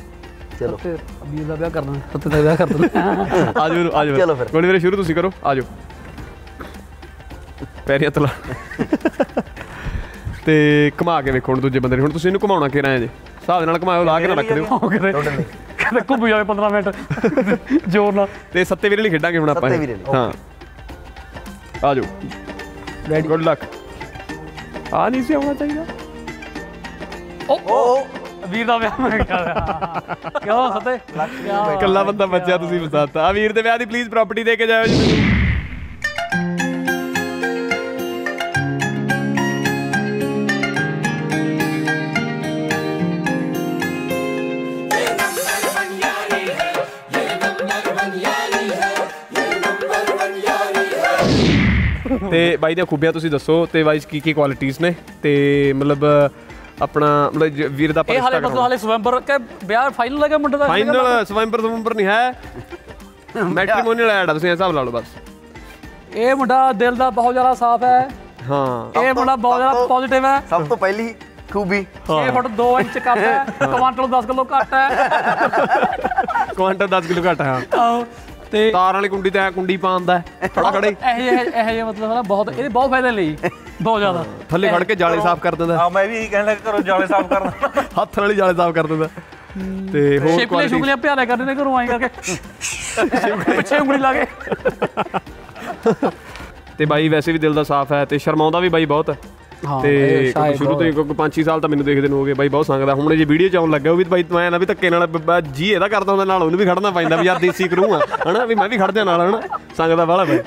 ਚਲੋ। ਅਬੀਰ ਦਾ ਵਿਆਹ ਕਰਨਾ ਸੱਤੇ ਦਾ ਵਿਆਹ ਕਰ ਦੇਣਾ। [LAUGHS] ਆਜੋ ਆਜੋ ਚਲੋ ਫਿਰ। ਗੋਲੀ ਵੀਰੇ ਸ਼ੁਰੂ ਤੁਸੀਂ ਕਰੋ ਆਜੋ। ਪੈਰੀਆਂ ਤਲਾ ਤੇ ਘੁਮਾ ਕੇ ਵੇਖੋ ਹੁਣ ਦੂਜੇ ਬੰਦੇ ਨੇ। ਹੁਣ ਤੁਸੀਂ ਇਹਨੂੰ ਘੁਮਾਉਣਾ ਕਿਹੜਾ ਹੈ ਜੀ? ਹਿਸਾਬ ਦੇ ਨਾਲ ਘੁਮਾਇਓ ਲਾ ਕੇ ਨਾ ਰੱਖ ਦਿਓ। ਕਰੇ ਕਦੇ ਘੁੰਮ ਜਾਵੇ 15 ਮਿੰਟ। ਜ਼ੋਰ ਨਾਲ। ਤੇ ਸੱਤੇ ਵੀਰੇ ਲਈ ਖੇਡਾਂਗੇ ਹੁਣ ਆਪਾਂ। ਸੱਤੇ। ਵੀਰੇ ਲਈ, ਹਾਂ। ਆਜੋ। ਰੈਡੀ ਗੁੱਡ ਲੱਕ ਆ ਨਹੀਂ ਸੀ ਆਉਣਾ ਚਾਹੀਦਾ? ਓ ਵੀਰ ਦਾ ਵਿਆਹ ਮੈਂ ਕਿਹਾ ਕਿਉਂ ਸਤੇ? ਇਕੱਲਾ ਬੰਦਾ ਬਚਿਆ ਤੁਸੀਂ ਬਸਾਤਾ ਆ ਵੀਰ ਦੇ ਵਿਆਹ ਦੀ ਪਲੀਜ਼ ਪ੍ਰਾਪਰਟੀ ਦੇ ਕੇ ਜਾਇਓ ਜੀ ਤੇ ਬਾਈ ਦੀਆਂ ਖੂਬੀਆਂ ਤੁਸੀਂ ਦੱਸੋ ਤੇ ਬਾਈ ਕੀ ਕੀ ਕੁਆਲਿਟੀਆਂ ਨੇ ਤੇ ਮਤਲਬ ਆਪਣਾ ਮਤਲਬ ਵੀਰ ਦਾ ਇਹ ਹਾਲੇ ਮਤਲਬ ਹਾਲੇ ਸਵੰਬਰ ਕੇ ਵਿਆਹ ਫਾਈਨਲ ਹੈਗਾ ਮੁੰਡੇ ਦਾ ਫਾਈਨਲ ਸਵੰਬਰ ਸਵੰਬਰ ਨਹੀਂ ਹੈ। ਮੈਟ੍ਰੀਮੋਨੀਅਲ ਐਡ ਆ ਤੁਸੀਂ ਇਹ ਹਿਸਾਬ ਲਾ ਲਓ ਬਸ। ਇਹ ਮੁੰਡਾ ਦਿਲ ਦਾ ਬਹੁਤ ਜ਼ਿਆਦਾ ਸਾਫ਼ ਹੈ। ਹਾਂ। ਇਹ ਮੁੰਡਾ ਬਹੁਤ ਜ਼ਿਆਦਾ ਪੋਜ਼ਿਟਿਵ ਹੈ। ਸਭ ਤੋਂ ਪਹਿਲੀ ਖੂਬੀ। 6 ਫੁੱਟ 2 ਇੰਚ ਕੱਦ ਹੈ। ਕੁਆਂਟਲ 10 ਕਿਲੋ ਘੱਟ ਹੈ। ਕੁਆਂਟਲ 10 ਕਿਲੋ ਘੱਟ ਹਾਂ। ਆਹੋ। ਤੇ ਤਾਰ ਵਾਲੀ ਕੁੰਡੀ ਤੇ ਐ ਕੁੰਡੀ ਪਾਉਂਦਾ ਫੜਾ ਖੜੇ। ਇਹ ਜਿਹੇ ਇਹ ਜਿਹੇ ਮਤਲਬ ਨਾ ਬਹੁਤ ਇਹਦੇ ਬਹੁਤ ਫਾਇਦੇ ਲਈ ਬਹੁਤ ਜ਼ਿਆਦਾ। ਥੱਲੇ ਖੜ ਕੇ ਜਾਲੇ ਸਾਫ਼ ਕਰ ਦਿੰਦਾ। ਆ ਮੈਂ ਵੀ ਇਹੀ ਕਹਿਣ ਲੱਗਾ ਘਰੋਂ ਜਾਲੇ ਸਾਫ਼ ਕਰਨਾ ਹੱਥ ਨਾਲ ਹੀ ਜਾਲੇ ਸਾਫ਼ ਕਰ ਦਿੰਦਾ। ਤੇ ਹੋਰ ਸ਼ਿਪਲੇ ਕੁਆਲਿਟੀ ਸ਼ੁਗਲੇ ਪਿਆਰੇ ਕਰਦੇ ਨੇ ਘਰੋਂ ਆਈ ਕਰਕੇ। ਪਿੱਛੇ ਉਂਗਲੀ ਲਾ ਕੇ। ਤੇ ਬਾਈ ਵੈਸੇ ਵੀ ਦਿਲ ਦਾ ਸਾਫ਼ ਹੈ ਤੇ ਸ਼ਰਮਾਉਂਦਾ ਵੀ ਬਾਈ ਬਹੁਤ। ਹੈ ਹਾਂ, ਤੇ ਸ਼ੁਰੂ ਤੋਂ ਹੀ ਕਿਉਂਕਿ 5-6 ਸਾਲ ਤਾਂ ਮੈਨੂੰ ਦੇਖਦੇ ਨੂੰ ਹੋ ਗਏ ਬਾਈ ਬਹੁਤ ਸੰਗਦਾ ਹੁਣ ਜੇ ਵੀਡੀਓ ਚ ਆਉਣ ਲੱਗਾ ਉਹ ਵੀ ਬਾਈ ਮੈਂ ਨਾ ਵੀ ਧੱਕੇ ਨਾਲ ਜੀ ਇਹਦਾ ਕਰਦਾ ਹੁੰਦਾ ਨਾਲ ਉਹਨੂੰ ਵੀ ਖੜਨਾ ਪੈਂਦਾ ਵੀ ਯਾਰ ਦੇਸੀ ਕਰੂ ਆ ਹਨਾ? ਵੀ ਮੈਂ ਵੀ ਖੜ ਜਾ ਨਾਲ ਹਨਾ? ਸੰਗਦਾ ਵਾਲਾ ਬਾਈ।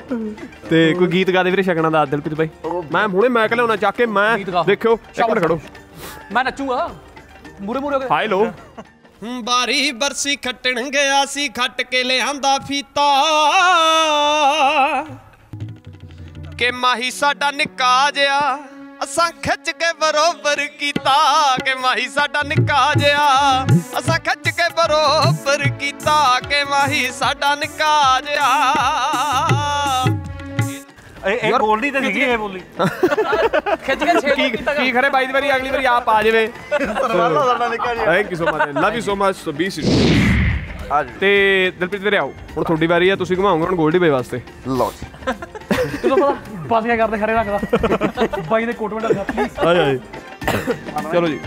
ਤੇ ਕੋਈ ਗੀਤ ਗਾ ਦੇ ਵੀਰੇ ਸ਼ਗਨਾਂ ਦਾ ਦਿਲਪ੍ਰੀਤ ਬਾਈ? ਮੈਂ ਹੁਣੇ ਮੈਂ ਲਿਆਉਣਾ ਚੱਕ ਕੇ ਮੈਂ। ਦੇਖਿਓ ਇੱਕ ਮਿੰਟ ਖੜੋ। ਮੈਂ ਨੱਚੂਗਾ। ਮੂਰੇ ਮੂਰੇ ਹੋ ਹਾਈ ਲੋ ਬਾਰੀ ਬਰਸੀ ਖੱਟਣ ਗਿਆ ਸੀ ਖੱਟ ਕੇ ਲਿਆਂਦਾ ਫੀਤਾ। ਕਿ ਮਾਹੀ ਸਾਡਾ ਨਿੱਕਾ ਜਿਆ ਅਸਾਂ ਖਿੱਚ ਕੇ ਬਰੋਬਰ ਕੀਤਾ ਕਿ ਮਾਹੀ ਸਾਡਾ ਨਿੱਕਾ ਜਿਆ ਅਸਾਂ ਖਿੱਚ ਕੇ ਬਰੋਬਰ ਕੀਤਾ ਕਿ ਮਾਹੀ ਸਾਡਾ ਨਿੱਕਾ ਜਿਆ ਇਹ ਇਹ ਬੋਲਦੀ ਤੇ ਸੀਗੀ ਇਹ ਬੋਲੀ। ਖਿੱਚ ਕੇ ਛੇੜ ਕੀ ਕੀਤਾ ਕੀ ਖਰੇ ਬਾਈ ਦੀ ਵਾਰੀ ਅਗਲੀ ਵਾਰੀ ਆਪ ਆ ਜਾਵੇ। Thank you so much love you so much so B C ਤੇ ਦਿਲਪ੍ਰੀਤ ਵੀਰੇ ਆਓ। ਹੁਣ ਤੁਹਾਡੀ ਵਾਰੀ ਆ ਤੁਸੀਂ ਘੁਮਾਓਗੇ ਹੁਣ ਗੋਲਡੀ ਬਾਈ ਵਾਸਤੇ। ਲਓ ਜੀ। ਤੈਨੂੰ ਪਤਾ ਬਸ ਕਿਆ ਕਰਦੇ ਖੜੇ ਰੱਖਦਾ। ਬਾਈ ਦੇ ਕੋਟ ਵੰਡਾ ਪਲੀਜ਼ ਆਏ ਆਏ। ਚਲੋ ਜੀ।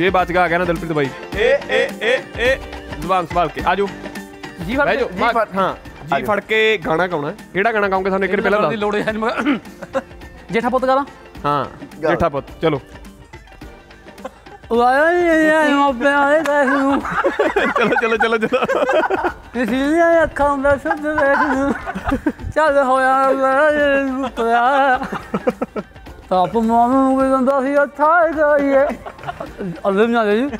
ਇਹ ਬਾਤ ਗਾ ਗਿਆ ਨਾ ਦਿਲਪ੍ਰੀਤ ਬਾਈ। ਏ ਏ ਏ ਏ। ਜ਼ੁਬਾਨ ਸੰਭਾਲ ਕੇ ਆਜੋ ਜੀ ਫੜ ਜੀ ਫੜ- ਹਾਂ ਜੀ ਫੜ ਕੇ ਗਾਣਾ ਗਾਉਣਾ। ਕਿਹੜਾ ਗਾਣਾ ਗਾਉਂਗੇ ਸਾਨੂੰ ਇੱਕ ਵਾਰੀ ਪਹਿਲਾਂ ਦੀ ਦੱਸ। ਲੋੜ ਹੈ ਜੇਠਾ ਪੁੱਤ ਗਾਲਾਂ? ਹਾਂ ਜੇਠਾ ਪੁੱਤ। ਚਲੋ। ਵਾਇਆ ਨਹੀਂ ਗਈ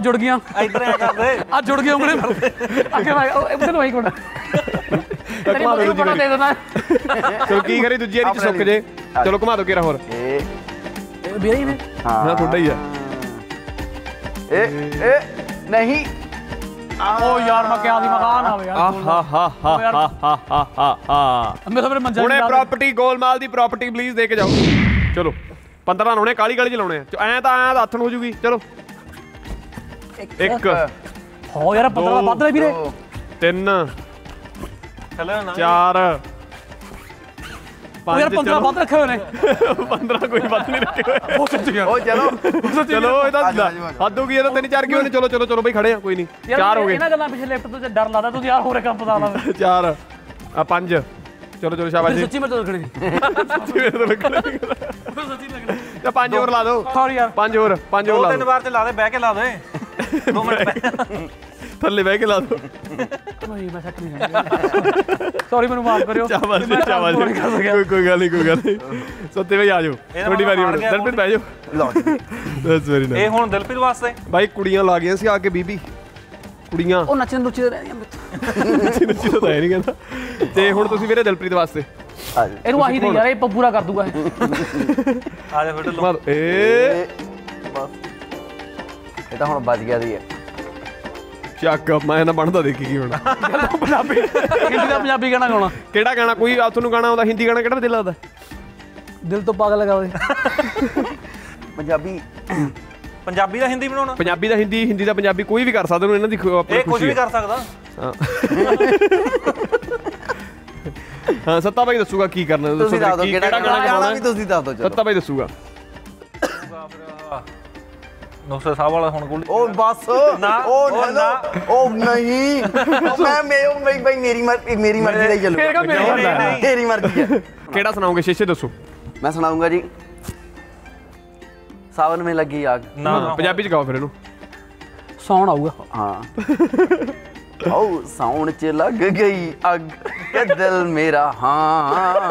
ਜੁੜ ਗਈਆਂ। [LAUGHS] ਤੇਰੀ ਘੁਮਾ ਦਿਓ ਦੇ ਦੇਣਾ। ਚਲੋ ਕੀ ਕਰੀ ਦੂਜੀ ਵਾਰੀ ਚ ਸੁੱਕ ਜੇ। ਚਲੋ। ਘੁਮਾ ਦਿਓ ਹੋਰ। ਏ ਵੀਰੇ ਹੀ ਨੇ? ਹਾਂ। ਤੁਹਾਡਾ ਹੀ ਆ। ਏ ਏ ਨਹੀਂ। ਓ ਯਾਰ ਮੈਂ ਕਿਹਾ ਸੀ ਮਕਾਨ ਆਵੇ ਯਾਰ। ਆਹਾ ਹਾ ਹਾ ਹਾ ਹਾ ਮੇਰੇ ਸਾਹਮਣੇ ਮੰਜਾ ਹੁਣੇ ਪ੍ਰਾਪਰਟੀ ਗੋਲਮਾਲ ਦੀ ਪ੍ਰਾਪਰਟੀ ਪਲੀਜ਼ ਦੇ ਕੇ ਜਾਓ। ਚਲੋ 15 ਲਾਉਣੇ ਕਾਲੀ ਕਾਲੀ ਚ ਲਾਉਣੇ ਐ ਤਾਂ ਐ ਹੱਥ ਨੂੰ ਹੋ ਜੂਗੀ। ਚਲੋ। ਇੱਕ। ਹੋ ਯਾਰ 15 ਵੱਧ ਰਿਹਾ ਵੀਰੇ। ਤਿੰਨ। ਨਾ ਚਾਰ। ਉਹ ਯਾਰ ਪੰਜ 15 ਚਲੋ। ਵੱਧ ਰੱਖੇ ਹੋਏ ਨੇ। [LAUGHS] 15 ਕੋਈ ਵੱਧ ਨਹੀਂ ਰੱਖੇ ਹੋਏ। ਉਹ ਸੱਚ ਗਿਆ ਉਹ ਚਲੋ ਚਲੋ ਇਹ ਤਾਂ ਆ ਜਾਓ, ਆ ਜਾਓ, ਆ ਜਾਓ। ਹੱਦ ਹੋ ਗਈ ਇਹ ਤਾਂ ਤਿੰਨ ਚਾਰ ਕਿਉਂ ਨੇ ਚਲੋ ਚਲੋ ਚਲੋ ਬਈ ਖੜੇ ਆ ਕੋਈ ਨਹੀਂ। ਚਾਰ ਹੋ ਗਏ। ਇਹਨਾਂ ਗੱਲਾਂ ਪਿੱਛੇ ਲਿਫਟ ਤੋਂ ਡਰ ਲੱਗਦਾ ਤੁਸੀਂ ਯਾਰ ਹੋਰੇ ਕੰਮ ਪਤਾ ਲਾ ਚਾਰ। ਆ ਪੰਜ। ਚਲੋ ਚਲੋ ਸ਼ਾਬਾਸ਼ ਜੀ। ਸੱਚੀ ਮੈਂ ਤਾਂ ਖੜੀ ਮੇਰੇ ਤਾਂ ਲੱਗਣਾ [LAUGHS] ਸੱਚੀ ਲੱਗਦਾ ਤੇ ਪੰਜ ਹੋਰ ਲਾ ਦਿਓ। ਸੌਰੀ ਯਾਰ। ਪੰਜ ਹੋਰ ਪੰਜ ਹੋਰ ਦੋ ਲਾ ਤਿੰਨ ਦਿਓ ਵਾਰ ਚ ਲਾ ਦੇ ਬਹਿ ਕੇ ਲਾ ਦੇ। [LAUGHS] ਦੋ ਮਿੰਟ ਬਹਿ। ਥੱਲੇ ਬਹਿ ਕੇ ਲਾ ਦੋ। ਨਹੀਂ ਮੈਂ ਸੈੱਟ ਨਹੀਂ ਸੌਰੀ ਮੈਨੂੰ ਮਾਫ ਕਰਿਓ। ਚਾਵਲ ਮੈਂ ਚਾਵਲ ਸਕਿਆ। ਕੋਈ ਕੋਈ ਗੱਲ ਨਹੀਂ ਕੋਈ ਗੱਲ ਨਹੀਂ। ਸੱਤੇ ਭਾਈ ਆ ਜਾਓ। ਤੁਹਾਡੀ ਵਾਰੀ ਹੁਣ। ਦਰਪਿਤ ਬਹਿ ਜਾਓ। ਲਓ ਜੀ। ਦੈਟਸ ਵੈਰੀ ਇਹ ਨਾਈਸ ਹੁਣ ਦਿਲਪ੍ਰੀਤ ਵਾਸਤੇ? ਭਾਈ ਕੁੜੀਆਂ ਲਾ ਗਈਆਂ ਸੀ ਆ ਕੇ ਬੀਬੀ। ਕੁੜੀਆਂ। ਉਹ ਨੱਚਣ ਨੁੱਚਦੇ ਰਹਿੰਦੀਆਂ ਮੇਰੇ ਨੱਚੀ ਨੱਚੀ ਤਾਂ ਹੈ ਨਹੀਂ ਕਹਿੰਦਾ। ਤੇ ਹੁਣ ਤੁਸੀਂ ਵੀਰੇ ਦਿਲਪ੍ਰੀਤ ਵਾਸਤੇ। ਆ ਜੀ। ਇਹਨੂੰ ਆਹੀ ਦੇ ਯਾਰ ਇਹ ਪੂਰਾ ਕਰ ਦੂਗਾ ਇਹ। ਆ ਜਾ ਫਿਰ ਮਾਰ ਏ ਇਹ। ਬਸ। ਇਹ ਤਾਂ ਹੁਣ ਬਚ ਗਿਆ ਦੀ ਹੈ। ਚੱਕ ਮੈਂ ਨਾ ਬਣਦਾ ਦੇਖੀ ਕੀ ਹੁਣ। ਪੰਜਾਬੀ ਹਿੰਦੀ ਦਾ ਪੰਜਾਬੀ ਗਾਣਾ ਗਾਉਣਾ? ਕਿਹੜਾ ਗਾਣਾ? ਕੋਈ ਆ ਤੁਹਾਨੂੰ ਗਾਣਾ ਆਉਂਦਾ ਹਿੰਦੀ ਗਾਣਾ ਕਿਹੜਾ ਦਿਲ ਲੱਗਦਾ? ਦਿਲ ਤੋਂ ਪਾਗਲ ਲਗਾ ਦੇ ਪੰਜਾਬੀ ਪੰਜਾਬੀ ਦਾ ਹਿੰਦੀ ਬਣਾਉਣਾ? ਪੰਜਾਬੀ ਦਾ ਹਿੰਦੀ ਹਿੰਦੀ ਦਾ ਪੰਜਾਬੀ ਕੋਈ ਵੀ ਕਰ ਸਕਦਾ ਉਹਨੂੰ ਇਹਨਾਂ ਦੀ ਆਪਣੀ ਇਹ ਕੁਝ ਵੀ। ਕਰ ਸਕਦਾ। ਹਾਂ। ਹਾਂ ਸੱਤਾ ਭਾਈ ਦੱਸੂਗਾ ਕੀ ਕਰਨਾ ਤੁਸੀਂ ਦੱਸ ਕਿਹੜਾ ਗਾਣਾ ਗਾਣਾ ਵੀ। ਤੁਸੀਂ ਦੱਸ ਦਿਓ ਚਲੋ। ਸੱਤਾ ਭਾਈ ਦੱਸੂਗਾ। ਨੁਕਸੇ ਸਾਹਿਬ ਵਾਲਾ ਹੁਣ ਕੋਲ ਉਹ ਬਸ। ਨਾ, ਉਹ ਨਾ। ਉਹ ਨਹੀਂ ਮੈਂ ਮੇਰੀ ਭਾਈ ਮੇਰੀ ਮਰਜ਼ੀ ਮੇਰੀ ਮਰਜ਼ੀ ਦਾ ਹੀ ਮੇਰੇ। ਤੇਰੀ ਮਰਜ਼ੀ ਹੈ। ਕਿਹੜਾ ਸੁਣਾਓਗੇ? ਸ਼ੇਸ਼ੇ ਦੱਸੋ। ਮੈਂ ਸੁਣਾਉਂਗਾ ਜੀ। ਸਾਵਨ ਮੇ ਲੱਗੀ ਆਗ। ਨਾ ਪੰਜਾਬੀ ਚ ਗਾਓ ਫਿਰ ਇਹਨੂੰ। ਸੌਣ ਆਊਗਾ। ਹਾਂ। ਉਹ ਸਾਉਣ ਚ ਲੱਗ ਗਈ ਅੱਗ। ਕਿ ਦਿਲ ਮੇਰਾ ਹਾਂ।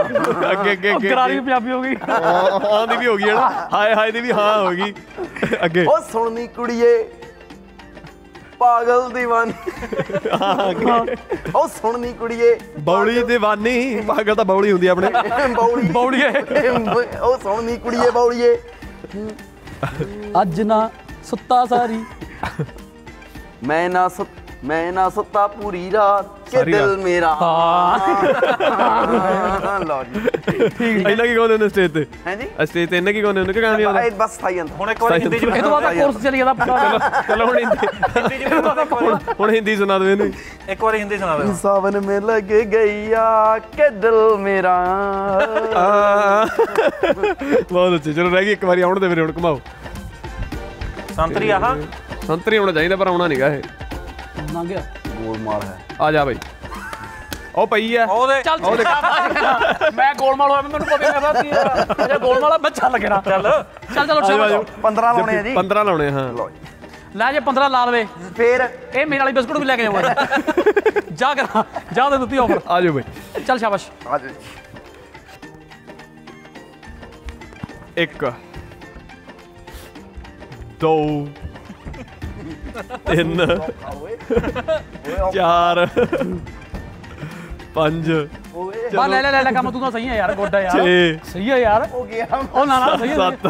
ਅੱਗੇ ਅੱਗੇ ਅੱਗੇ ਗਰਾਰੀ ਪੰਜਾਬੀ ਹੋ ਗਈ। ਹਾਂ ਦੀ ਵੀ ਹੋ ਗਈ ਹੈ ਨਾ। ਹਾਏ ਹਾਏ ਦੀ ਵੀ ਹਾਂ ਹੋ ਗਈ। ਅੱਗੇ। ਉਹ ਸੁਣਨੀ ਕੁੜੀਏ ਪਾਗਲ ਦੀਵਾਨੀ। ਉਹ ਸੁਣਨੀ ਕੁੜੀਏ ਬੌਲੀ ਦੀਵਾਨੀ ਪਾਗਲ ਤਾਂ ਬੌਲੀ ਹੁੰਦੀ ਆਪਣੇ। ਬੌਲੀ। ਬੌੜੀਏ ਉਹ ਸੁਣਨੀ ਕੁੜੀਏ ਬੌਲੀਏ। ਅੱਜ ਨਾ ਸੁੱਤਾ ਸਾਰੀ। ਮੈਂ ਨਾ ਸੁ- ਮੈਂ ਨਾ ਸੁੱਤਾ ਪੂਰੀ ਰਾਤ ਕਿ ਦਿਲ। ਮੇਰਾ ਹਾਂ। ਲਓ ਜੀ। ਇਹਨਾਂ ਕੀ ਗਾਉਂਦੇ ਹੁੰਦੇ ਸਟੇਜ ਤੇ? ਹੈ ਜੀ ਸਟੇਜ ਤੇ ਇਹਨਾਂ ਕੀ ਗਾਉਂਦੇ ਹੁੰਦੇ? ਕਿ ਗਾਣਾ ਨਹੀਂ ਆਉਂਦਾ ਇਹ ਬਸ ਥਾਈ ਜਾਂਦਾ। ਹੁਣ ਇੱਕ ਵਾਰੀ ਹਿੰਦੀ ਚ ਇਹ ਤੋਂ ਬਾਅਦ ਕੋਰਸ ਚਲੀ ਜਾਂਦਾ ਪੂਰਾ। ਚਲੋ ਹੁਣ ਹਿੰਦੀ ਵਾਰੀ। ਹੁਣ- ਹਿੰਦੀ ਸੁਣਾ ਦਿਓ ਇਹਨੂੰ। ਇੱਕ ਵਾਰੀ ਹਿੰਦੀ ਸੁਣਾ ਦਿਓ। ਸਾਵਨ ਮੇ ਲੱਗ ਗਈਆ ਕਿ ਦਿਲ ਮੇਰਾ। ਬਹੁਤ ਅੱਛੇ। ਚਲੋ ਰਹਿ ਗਈ ਇੱਕ ਵਾਰੀ ਆਉਣ ਦੇ ਵੀਰੇ ਹੁਣ ਘੁਮਾਓ। ਸੰਤਰੀ ਆਹ? ਸੰਤਰੀ ਆਉਣਾ ਚਾਹੀਦਾ ਪਰ ਆਉਣਾ ਨਹੀਂਗਾ ਇਹ। ਮੰਗਿਆ ਗੋਲ ਮਾਰ ਹੈ। ਆ ਜਾ ਬਾਈ। ਉਹ ਪਈ ਆ ਉਹਦੇ ਚੱਲ ਮੈਂ ਗੋਲਮਾਲ ਹੋਇਆ ਮੈਨੂੰ ਪਤਾ ਨਹੀਂ ਲੱਗਦਾ ਕੀ ਅਜੇ ਗੋਲਮਾਲ ਆ, ਮੈਂ ਚੱਲ ਚੱਲ। ਚੱਲ ਆਜੋ। 15 ਲਾਉਣੇ ਆ ਜੀ 15 ਲਾਉਣੇ ਆ, ਹਾਂ। ਲਓ ਜੀ। ਲੈ ਜੇ 15 ਲਾ ਲਵੇ। ਫੇਰ ਇਹ ਮੇਰੇ ਵਾਲੀ ਬਿਸਕੁਟ ਵੀ ਲੈ ਕੇ ਜਾਊਗਾ। ਜਾ ਕਰ ਜਾ ਦੇ ਦਿੱਤੀ ਆਫਰ ਆ ਜਾਓ ਬਾਈ। ਚੱਲ ਸ਼ਾਬਾਸ਼। ਆ ਜਾਓ ਜੀ। ਇੱਕ ਦੋ ਤਿੰਨ ਚਾਰ ਪੰਜ। ਬਾ ਲੈ ਲੈ ਲੈ ਕੰਮ ਤੂੰ ਤਾਂ ਸਹੀ ਹੈ ਯਾਰ ਗੋਡਾ ਯਾਰ। ਸਹੀ ਹੈ ਯਾਰ। ਉਹ ਗਿਆ। ਉਹ ਨਾ ਨਾ ਸਹੀ ਹੈ। 7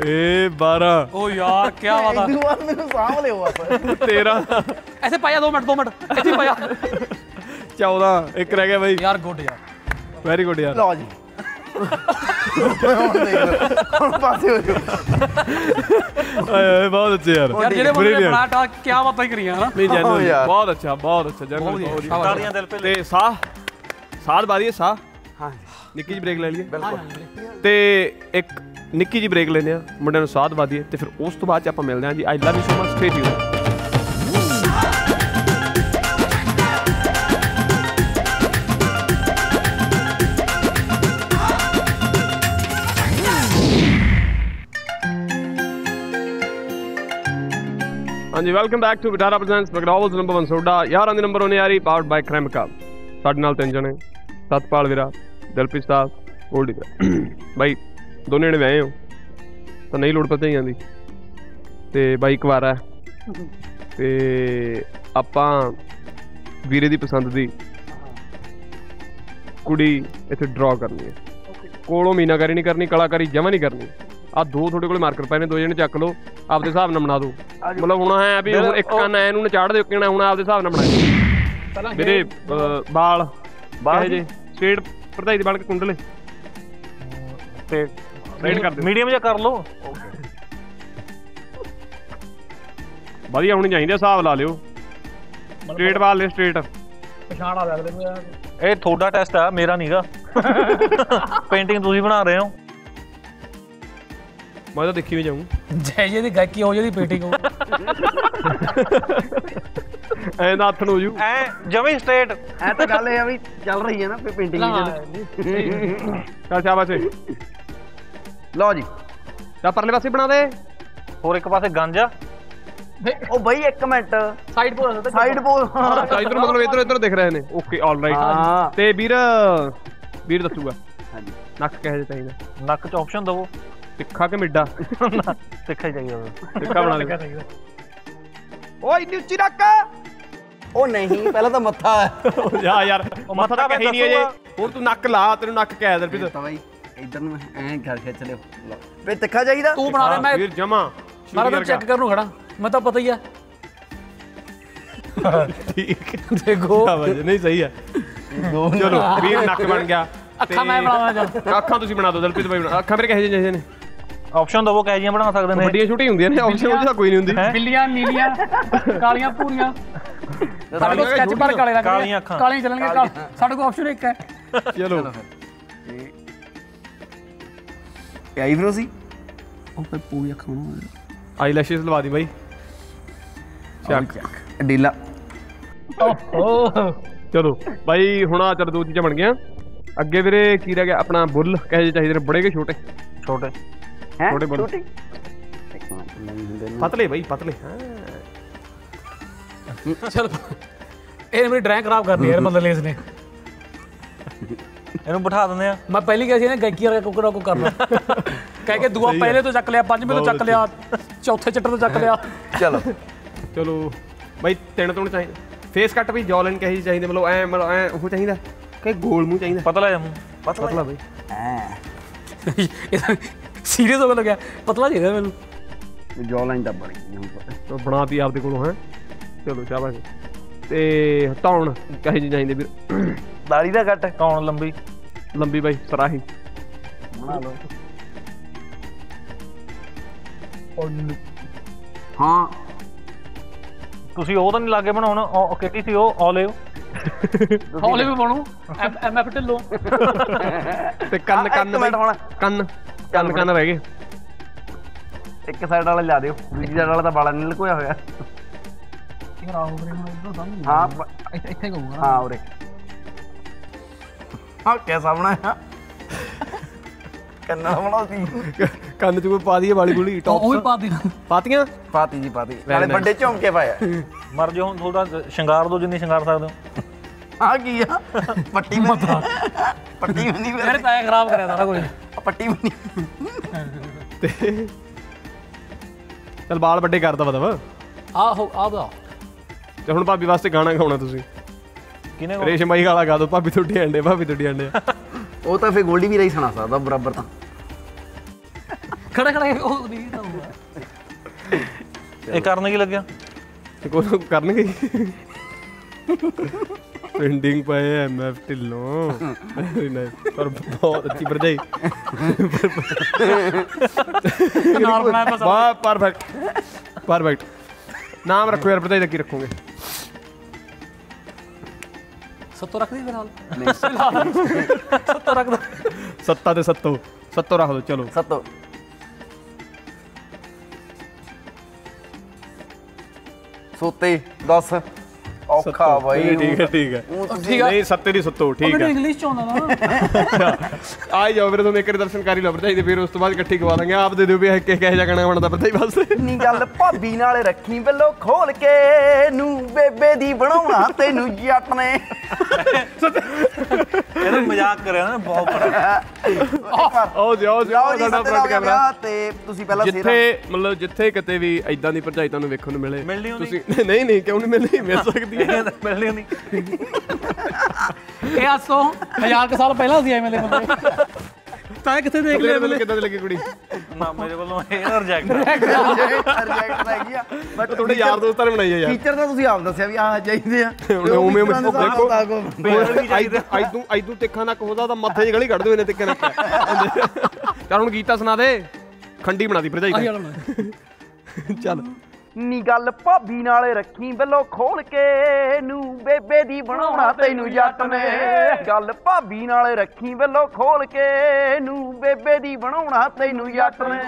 ਏ 12 ਓ ਯਾਰ ਕੀ ਬਾਤ ਆ। ਬਾਅਦ ਮੈਨੂੰ ਸਾਂਭ ਲਿਓ ਬਸ 13 ਐਸੇ ਪਾਇਆ 2 ਮਿੰਟ 2 ਮਿੰਟ। ਇੱਥੇ ਹੀ ਪਾਇਆ। 14 ਇੱਕ ਰਹਿ ਗਿਆ ਬਈ। ਯਾਰ ਗੁੱਡ ਯਾਰ। ਵੈਰੀ ਗੁੱਡ ਯਾਰ। ਲਓ ਜੀ। ਹੁਣ ਪਾਸੇ ਹੋ ਓਏ ਓਏ ਬਹੁਤ ਅੱਛੇ ਯਾਰ। ਯਾਰ ਜਿਹੜੇ ਬੰਦੇ ਨੇ Brilliant. ਬਣਾ ਟਾ ਕੀ ਬਾਤਾਂ ਹੀ ਕਰੀਆਂ ਹਨਾ? ਨਹੀਂ ਜੈਨੂਅਲ। ਬਹੁਤ ਅੱਛਾ ਬਹੁਤ ਅੱਛਾ ਜੈਨੂਅਲ। ਤਾਲੀਆਂ ਦਿਲ ਪੇ ਤੇ ਸਾਹ? ਸਾਹ ਬਾਰੀ ਸਾਹ? ਹਾਂ ਨਿੱਕੀ ਜਿਹੀ ਬ੍ਰੇਕ ਲੈ ਲਈਏ। ਬਿਲਕੁਲ। ਤੇ ਇੱਕ ਨਿੱਕੀ ਜਿਹੀ ਬ੍ਰੇਕ ਲੈਨੇ ਆ ਮੁੰਡਿਆਂ ਨੂੰ ਸਾਹ ਦਵਾ ਦਈਏ ਤੇ ਫਿਰ ਉਸ ਤੋਂ ਬਾਅਦ ਚ ਆਪਾਂ ਮਿਲਦੇ ਹਾਂ ਜੀ I love you so much stay tune ਹਾਂਜੀ welcome back to Vitara presents McDowells number 1 soda ਯਾਰਾਂ ਦੇ ਨੰਬਰ ਉਹਨੇ ਯਾਰੀ ਪਾਵਰਡ ਬਾਈ ਕ੍ਰੈਮਕਾ ਸਾਡੇ ਨਾਲ ਤਿੰਨ ਜਣੇ ਸਤਪਾਲ ਵੀਰਾ ਦਿਲਪ੍ਰੀਤ ਸਾਹਿਬ ਗੋਲਡੀ [COUGHS] ਬਾਈ ਦੋਨੇ ਜਣੇ ਵਿਆਹੇ ਹੋ। ਤਾਂ ਨਹੀਂ ਲੋੜ ਪਤਾ ਹੀ ਜਾਂਦੀ। ਤੇ ਬਾਈ ਇੱਕ ਵਾਰ ਹੈ। ਤੇ ਆਪਾਂ ਵੀਰੇ ਦੀ ਪਸੰਦ ਦੀ ਕੁੜੀ ਇੱਥੇ ਡਰਾ ਕਰਨੀ ਹੈ। ਕੋਲੋਂ ਮੀਨਾਕਾਰੀ ਨਹੀਂ ਕਰਨੀ ਕਲਾਕਾਰੀ ਜਮਾ ਨਹੀਂ ਕਰਨੀ। ਆ ਦੋ ਤੁਹਾਡੇ ਕੋਲੇ ਮਾਰਕਰ ਪਏ ਨੇ ਦੋ ਜਣੇ ਚੱਕ ਲਓ ਆਪਦੇ ਹਿਸਾਬ ਨਾਲ ਬਣਾ ਦਿਓ। ਮਤਲਬ ਹੁਣ ਐ ਵੀ ਇੱਕ ਕੰਨ ਐ ਨੂੰ ਨਚਾੜ ਦਿਓ ਕਿਹਨਾਂ ਹੁਣ ਆਪਦੇ ਹਿਸਾਬ ਨਾਲ ਵੀਰੇ ਅਹ, ਬਾਲ ਬਾਲ ਜੇ। ਸਟ੍ਰੇਟ ਭਰਤਾਈ ਦੇ ਬਾਲ ਕੇ ਕੁੰਡਲੇ? ਤੇ ਸਟ੍ਰੇਟ ਕਰ ਦਿਓ ਮੀਡੀਅਮ ਜਿਹਾ ਕਰ ਲਓ। ਵਧੀਆ ਹੋਣੀ ਚਾਹੀਦੀ ਹਿਸਾਬ ਲਾ ਲਿਓ। ਸਟ੍ਰੇਟ ਬਾਲ ਲੈ ਸਟ੍ਰੇਟ ਪਛਾਣ ਆ ਅਗਲੇ ਨੂੰ ਯਾਰ। ਇਹ ਤੁਹਾਡਾ ਟੈਸਟ ਆ ਮੇਰਾ ਨਹੀਂਗਾ ਪੇਂਟਿੰਗ ਤੁਸੀਂ ਬਣਾ ਰਹੇ ਹੋ। ਮੈਂ ਤਾਂ ਦੇਖੀ ਵੀ ਜਾਊਂ। ਜੈ ਜੀ ਦੀ ਗਾਇਕੀ ਹੋ ਜਿਹਦੀ ਪੇਟਿੰਗ ਹੋ ਐਂ ਦਾ ਹੱਥ ਨੂੰ ਜੂ। ਐ ਜਮੀ ਸਟ੍ਰੇਟ ਐ ਤਾਂ ਗੱਲ ਇਹ ਆ ਵੀ ਚੱਲ ਰਹੀ ਹੈ ਨਾ ਪੇਂਟਿੰਗ ਚੱਲ ਸ਼ਾਬਾਸ਼। ਲਓ ਜੀ। ਚੱਲ ਪਰਲੇ ਪਾਸੇ ਬਣਾ ਦੇ। ਹੋਰ ਇੱਕ ਪਾਸੇ ਗੰਜਾ। ਉਹ ਬਈ ਇੱਕ minute. Side pole side pole ਅੱਛਾ ਇਧਰ ਮਤਲਬ ਇਧਰ ਇਧਰ ਦਿਖ ਰਹੇ ਨੇ। ਓਕੇ ਆਲ ਹਾਂ। ਰਾਈਟ ਤੇ ਵੀਰ ਵੀਰ ਦੱਸੂਗਾ। ਹਾਂਜੀ। ਨੱਕ ਕਿਹੋ ਜਿਹਾ ਚਾਹੀਦਾ ਨੱਕ 'ਚ ਆਪਸ਼ਨ ਦਵੋ। ਤਿੱਖਾ ਕਿ ਮਿੱਡਾ? ਸਿੱਖਿਆ ਚਾਹੀਦਾ। ਵਾ। ਤਿੱਖਾ ਬਣਾ ਦੇ। ਓਏ ਇੰਨੀ ਉੱਚੀ ਨੱਕ। ਉਹ ਨਹੀਂ ਪਹਿਲਾਂ ਤਾਂ ਮੱਥਾ। ਹੈ ਜਾ ਯਾਰ ਮੱਥਾ ਤਾਂ ਕਹੀ ਨਹੀਂ ਅਜੇ। ਹੁਣ ਤੂੰ ਨੱਕ ਲਾ ਤੈਨੂੰ ਨੱਕ ਕਹਿ ਦਰ ਵੀ ਤਾਂ ਬਈ ਇਧਰ ਨੂੰ ਐਂ ਘਰ ਖਿੱਚ ਲਿਓ। ਵੇ ਤਿੱਖਾ ਚਾਹੀਦਾ ਤੂੰ ਬਣਾ ਲੈ ਮੈਂ ਵੀਰ ਜਮਾ। ਮਾਰਾ ਤਾਂ ਚੈੱਕ ਕਰਨ ਨੂੰ ਖੜਾ। ਮੈਂ ਤਾਂ ਪਤਾ ਹੀ ਆ। ਠੀਕ। ਦੇਖੋ। ਨਹੀਂ ਸਹੀ ਹੈ ਚਲੋ ਵੀਰ ਨੱਕ ਬਣ ਗਿਆ। ਅੱਖਾਂ ਮੈਂ ਬਣਾਵਾਂ ਚੱਲ। ਅੱਖਾਂ ਤੁਸੀਂ ਬਣਾ ਦਿਓ ਦਲਪ੍ਰੀਤ ਭਾਈ ਬਣਾ। ਅੱਖਾਂ ਮੇਰੇ ਕਹੇ ਜਿਹੇ ਨੇ? ਆਪਸ਼ਨ ਦਵੋ ਕਹਿ ਜੀਆਂ ਬਣਾ ਸਕਦੇ ਨੇ? ਵੱਡੀਆਂ ਛੋਟੀਆਂ ਹੁੰਦੀਆਂ ਨੇ ਆਪਸ਼ਨ ਉਹਦੀ ਕੋਈ ਨਹੀਂ ਹੁੰਦੀ। ਬਿੱਲੀਆਂ ਨੀਲੀਆਂ ਕਾਲੀਆਂ ਪੂਰੀਆਂ। ਸਾਡੇ ਕੋਲ ਸਕੈਚ ਪਰ ਕਾਲੇ ਰੱਖ ਕਾਲੀਆਂ ਅੱਖਾਂ। ਕਾਲੀਆਂ ਚੱਲਣਗੇ ਸਾਡੇ ਕੋਲ ਆਪਸ਼ਨ ਇੱਕ ਹੈ। ਚਲੋ। ਇਹ ਆਈਬ੍ਰੋ ਸੀ ਉਹ ਫਿਰ ਪੂਰੀ ਅੱਖਾਂ ਨੂੰ ਆਈਲੈਸ਼ਸ ਲਵਾ ਦੀ ਬਾਈ। ਚੱਕ। ਡੀਲਾ। ਓਹ। ਚਲੋ ਬਾਈ ਹੁਣ ਆ ਚੱਲ ਦੋ ਚੀਜ਼ਾਂ ਬਣ ਗਈਆਂ। ਅੱਗੇ ਵੀਰੇ ਕੀ ਰਹਿ ਗਿਆ? ਆਪਣਾ ਬੁੱਲ ਕਹੇ ਜਿਹੇ ਚਾਹੀਦੇ ਨੇ? ਬੜੇ ਕੇ ਛੋਟੇ? ਛੋਟੇ। ਹੈ? ਛੋਟੇ ਬੋਲ। ਪਤਲੇ ਬਾਈ ਪਤਲੇ। ਹਾਂ। ਚਲ ਇਹ ਮੇਰੀ ਡਰਾਇੰਗ ਖਰਾਬ ਕਰਨੀ ਯਾਰ ਮਤਲਬ ਇਸ ਨੇ। ਇਹਨੂੰ ਬਿਠਾ ਦਿੰਦੇ ਆ। ਮੈਂ ਪਹਿਲੀ ਕਿਹਾ ਸੀ ਨਾ ਗਾਇਕੀ ਵਾਲਾ ਕੁਕੜਾ ਕੋ ਕਰਨਾ ਕਹਿ ਕੇ ਦੂਆ ਪਹਿਲੇ ਤੋਂ ਚੱਕ ਲਿਆ ਪੰਜਵੇਂ ਤੋਂ ਚੱਕ ਲਿਆ ਚੌਥੇ ਚੱਟਰ ਤੋਂ ਚੱਕ ਲਿਆ। ਚਲੋ। ਚਲੋ ਬਾਈ ਤਿੰਨ ਤੋਂ ਚਾਹੀਦੇ ਫੇਸ ਕੱਟ ਵੀ ਜੌਲਨ ਕਹੇ ਚਾਹੀਦੇ ਮਤਲਬ ਐ ਮਤਲਬ ਐ ਉਹ ਚਾਹੀਦਾ? ਕਿ ਗੋਲ ਮੂੰਹ ਚਾਹੀਦਾ? ਪਤਲਾ ਜਿਹਾ ਮੂੰਹ ਪਤਲਾ ਬਾਈ। ਐ ਸੀਰੀਅਸ ਹੋ ਕੇ ਲੱਗਿਆ ਪਤਲਾ ਚਾਹੀਦਾ ਮੈਨੂੰ। ਜੋ ਲਾਈਨ ਦੱਬ ਰਹੀ ਹੁਣ ਤਾਂ। ਬਣਾਤੀ ਆਪਦੇ ਕੋਲੋਂ ਹੈ। ਚਲੋ ਸ਼ਾਬਾਸ਼। ਤੇ ਧੌਣ ਕਹੇ ਚਾਹੀਦੇ ਵੀਰ। ਦਾੜੀ ਦਾ ਕੱਟ ਕੌਣ ਲੰਬੀ? ਲੰਬੀ ਬਾਈ ਸਰਾਹੀ ਬਣਾ ਲਓ। ਹਾਂ। ਤੁਸੀਂ ਉਹ ਤਾਂ ਨਹੀਂ ਲਾਗੇ ਬਣਾਉਣਾ ਉਹ ਕਿਹੜੀ ਸੀ ਉਹ? ਔਲਿਓ ਹੌਲੇ ਵੀ ਬਣੂ। M F Dhillon. ਤੇ ਕੰਨ ਕੰਨ ਬਾਈ। ਮਿੰਟ ਹੁਣ। ਕੰਨ ਕੰਨ ਕੰਨ ਰਹਿ ਗਏ। ਇੱਕ ਸਾਈਡ ਵਾਲਾ ਲਿਆ ਦਿਓ। ਦੂਜੀ ਸਾਈਡ ਵਾਲਾ ਤਾਂ ਬਾਲਾ ਨਹੀਂ ਲਕੋਇਆ ਹੋਇਆ। ਹਾਂ ਇੱਥੇ ਕਹੂੰਗਾ ਹਾਂ ਉਰੇ। ਹਾਂ ਸਾਹਮਣਾ ਹੈ ਕੰਨਾ ਬਣਾਓ ਸੀ। ਕੰਨ ਚ ਕੋਈ ਪਾ ਦਈਏ ਵਾਲੀ ਗੁਲੀ ਉਹ ਵੀ ਟੌਪ ਪਾ ਦੇਣਾ। ਪਾਤੀਆਂ? ਪਾਤੀ ਜੀ ਪਾਤੀ। ਨਾਲੇ ਵੱਡੇ ਝੁਮਕੇ ਪਾਇਆ ਮਰ ਜਾਓ ਹੁਣ ਥੋੜਾ ਸ਼ਿੰਗਾਰ ਦੋ ਜਿੰਨੀ ਸ਼ਿੰਗਾਰ ਸਕਦੇ ਹੋ। ਆ ਕੀ ਆ? ਪੱਟੀ ਮਤਾ। ਪੱਟੀ ਵੀ ਨਹੀਂ ਮੇਰੇ ਤਾਂ ਖਰਾਬ ਕਰਿਆ ਸਾਰਾ ਕੁਝ। ਪੱਟੀ ਵੀ ਨਹੀਂ। ਤੇ ਚਲ ਬਾਲ ਵੱਡੇ ਕਰਦਾ ਮਤਲਬ ਆਹੋ ਆ ਦਾ ਤੇ ਹੁਣ ਭਾਬੀ ਵਾਸਤੇ ਗਾਣਾ ਗਾਉਣਾ ਤੁਸੀਂ। ਕਿਨੇ ਰੇਸ਼ਮ ਬਾਈ ਗਾਲਾ ਗਾ ਦੋ ਭਾਬੀ ਤੁਹਾਡੀ ਅੰਡੇ ਭਾਬੀ ਤੁਹਾਡੀ ਅੰਡੇ ਉਹ ਤਾਂ ਫੇ ਗੋਲਡੀ ਵੀ ਰਹੀ ਸੁਣਾ ਸਕਦਾ ਬਰਾਬਰ ਤਾਂ। ਖੜਾ ਖੜਾ ਉਹ ਨਹੀਂ ਤਾਂ ਇਹ ਕਰਨ ਕੀ ਲੱਗਿਆ? ਤੇ ਕੋਈ ਕਰਨਗੇ ਪੈਂਡਿੰਗ ਪਏ ਐਮਐਫ ਢਿੱਲੋਂ। ਵੈਰੀ ਨਾਈਸ ਪਰ ਬਹੁਤ ਅੱਛੀ ਭਰਜਾਈ। ਨਾਲ ਬਣਾਇਆ ਬਸ। ਵਾਹ ਪਰਫੈਕਟ ਪਰਫੈਕਟ ਨਾਮ ਰੱਖੋ ਯਾਰ ਭਰਜਾਈ ਦਾ ਕੀ ਰੱਖੋਗੇ? ਸੱਤੋ ਰੱਖ ਦੀ ਫਿਲਹਾਲ ਨਹੀਂ ਸੱਤੋ ਰੱਖ ਦੋ। ਸੱਤਾ ਤੇ ਸੱਤੋ। ਸੱਤੋ ਰੱਖ ਦੋ ਚਲੋ। ਸਤੋ। ਸੋਤੇ 10 ਔਖਾ ਬਾਈ ਠੀਕ ਹੈ ਠੀਕ ਹੈ। ਨਹੀਂ ਸੱਤੇ ਦੀ ਸੱਤੋ ਠੀਕ ਹੈ। ਇੰਗਲਿਸ਼ ਚ ਆਉਂਦਾ ਨਾ। ਆ ਜਾਓ ਵੀਰੇ ਤੁਹਾਨੂੰ ਇੱਕ ਦਰਸ਼ਨ ਕਰੀ ਲਓ ਭਰਜਾਈ ਦੇ ਫਿਰ ਉਸ ਤੋਂ ਬਾਅਦ ਇਕੱਠੀ ਖਵਾ ਦਾਂਗੇ। ਆਪ ਦੇ ਦਿਓ ਵੀ ਇਹ ਕਿਹੋ ਜਿਹਾ ਗਾਣਾ ਬਣਦਾ ਭਰਜਾਈ ਵਾਸਤੇ ਨੀ ਗੱਲ ਭਾਬੀ ਨਾਲ ਰੱਖੀ ਵੱਲੋਂ ਖੋਲ ਕੇ ਨੂੰ ਬੇਬੇ ਦੀ ਬਣਾਉਣਾ ਤੈਨੂੰ ਜੱਟ ਨੇ ਇਹਦਾ ਮਜ਼ਾਕ ਕਰਿਆ ਨਾ ਬਹੁਤ ਬੜਾ। ਆਓ ਜੀ ਆਓ ਜੀ ਸਾਡਾ ਫਰੰਟ ਕੈਮਰਾ ਤੇ ਤੁਸੀਂ ਪਹਿਲਾਂ ਜਿੱਥੇ ਮਤਲਬ ਜਿੱਥੇ ਕਿਤੇ ਵੀ ਐਦਾਂ ਦੀ ਭਰਜਾਈ ਤੁਹਾਨੂੰ ਵੇਖਣ ਨੂੰ ਮਿਲੇ। ਤੁਸੀਂ ਨਹੀਂ ਨਹੀਂ ਕਿਉਂ ਨਹੀਂ ਮਿਲਣੀ? ਮਿਲ ਸਕਦੀ ਹੈ। ਮਿਲਣੀ ਨਹੀਂ ਇਹ ਆਸੋ ਹਜ਼ਾਰ ਕੁ ਸਾਲ ਪਹਿਲਾਂ ਸੀ ਐਵੇਂ ਦੇ ਬੰਦੇ ਤਾਂ ਕਿੱਥੇ ਦੇਖ ਲਿਆ ਮੈਨੂੰ ਕਿੱਦਾਂ ਦੀ ਲੱਗੀ ਕੁੜੀ? ਨਾ ਮੇਰੇ ਵੱਲੋਂ ਇਹ ਰਿਜੈਕਟ ਰਿਜੈਕਟ [LAUGHS] ਹੈਗੀ ਆ। ਬਟ ਤੁਹਾਡੇ ਯਾਰ ਦੋਸਤਾਂ ਨੇ ਬਣਾਈ ਹੈ ਯਾਰ। ਟੀਚਰ ਤਾਂ ਤੁਸੀਂ ਆਪ ਦੱਸਿਆ ਵੀ ਆਹ ਚਾਹੀਦੇ ਆ। [LAUGHS] ਹੁਣ ਉਵੇਂ ਉਵੇਂ ਦੇਖੋ ਅੱਜ ਤੂੰ ਅੱਜ ਤੂੰ ਤਿੱਖਾ ਨੱਕ ਹੋਦਾ ਤਾਂ ਮੱਥੇ 'ਚ ਗਲੀ ਕੱਢ ਦੋ ਇਹਨੇ ਤਿੱਖੇ ਨੱਕ ਚੱਲ ਹੁਣ ਗੀਤਾ ਸੁਣਾ ਦੇ। ਖੰਡੀ ਬਣਾਦੀ ਭਰਜਾਈ ਆਹੀ ਦੀ। ਵਾਲਾ ਚੱਲ। ਨੀ ਗੱਲ ਭਾਬੀ ਨਾਲ ਰੱਖੀ ਵੱਲੋਂ ਖੋਲ ਕੇ ਨੂੰ ਬੇਬੇ ਦੀ ਬਣਾਉਣਾ ਤੈਨੂੰ ਜੱਟ ਨੇ ਗੱਲ ਭਾਬੀ ਨਾਲ ਰੱਖੀ ਵੱਲੋਂ ਖੋਲ ਕੇ ਨੂੰ ਬੇਬੇ ਦੀ ਬਣਾਉਣਾ ਤੈਨੂੰ ਜੱਟ ਨੇ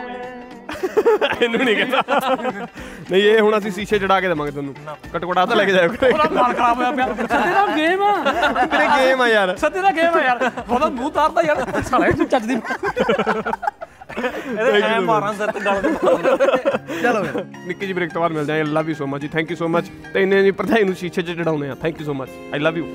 [LAUGHS] ਇਹਨੂੰ ਨਹੀਂ ਕਹਿੰਦਾ। ਨਹੀਂ ਇਹ ਹੁਣ ਅਸੀਂ ਸ਼ੀਸ਼ੇ ਚੜਾ ਕੇ ਦੇਵਾਂਗੇ ਤੁਹਾਨੂੰ। ਕਟਕਟਾ ਤਾਂ ਲੈ ਕੇ ਜਾਇਓ ਉਹਦਾ ਮਾਲ ਖਰਾਬ ਹੋਇਆ ਪਿਆ। ਸੱਤੇ ਦਾ ਗੇਮ ਆ। ਕਿਹੜੇ ਗੇਮ ਆ ਯਾਰ। ਸੱਤੇ ਦਾ ਗੇਮ ਆ ਯਾਰ। ਉਹਦਾ ਮੂੰਹ ਤਾਰਦਾ ਯਾਰ। ਸਾਲਾ ਇਹ ਚੱਜ ਦੀ ਇਹਦੇ ਐ ਮਾਰਾਂ ਸਿਰ ਤੇ ਗੱਲ। ਤੇ ਚਲੋ ਨਿੱਕੀ ਜੀ ਬ੍ਰੇਕ ਤੋਂ ਬਾਅਦ ਮਿਲ ਜਾਏ ਲਵ ਯੂ ਸੋ ਮਚ ਜੀ। ਥੈਂਕ ਯੂ ਸੋ ਮਚ ਤੇ ਇੰਨੇ ਜੀ ਭਰਜਾਈ ਨੂੰ ਸ਼ੀਸ਼ੇ 'ਚ ਚੜਾਉਨੇ ਆ thank you so much I love you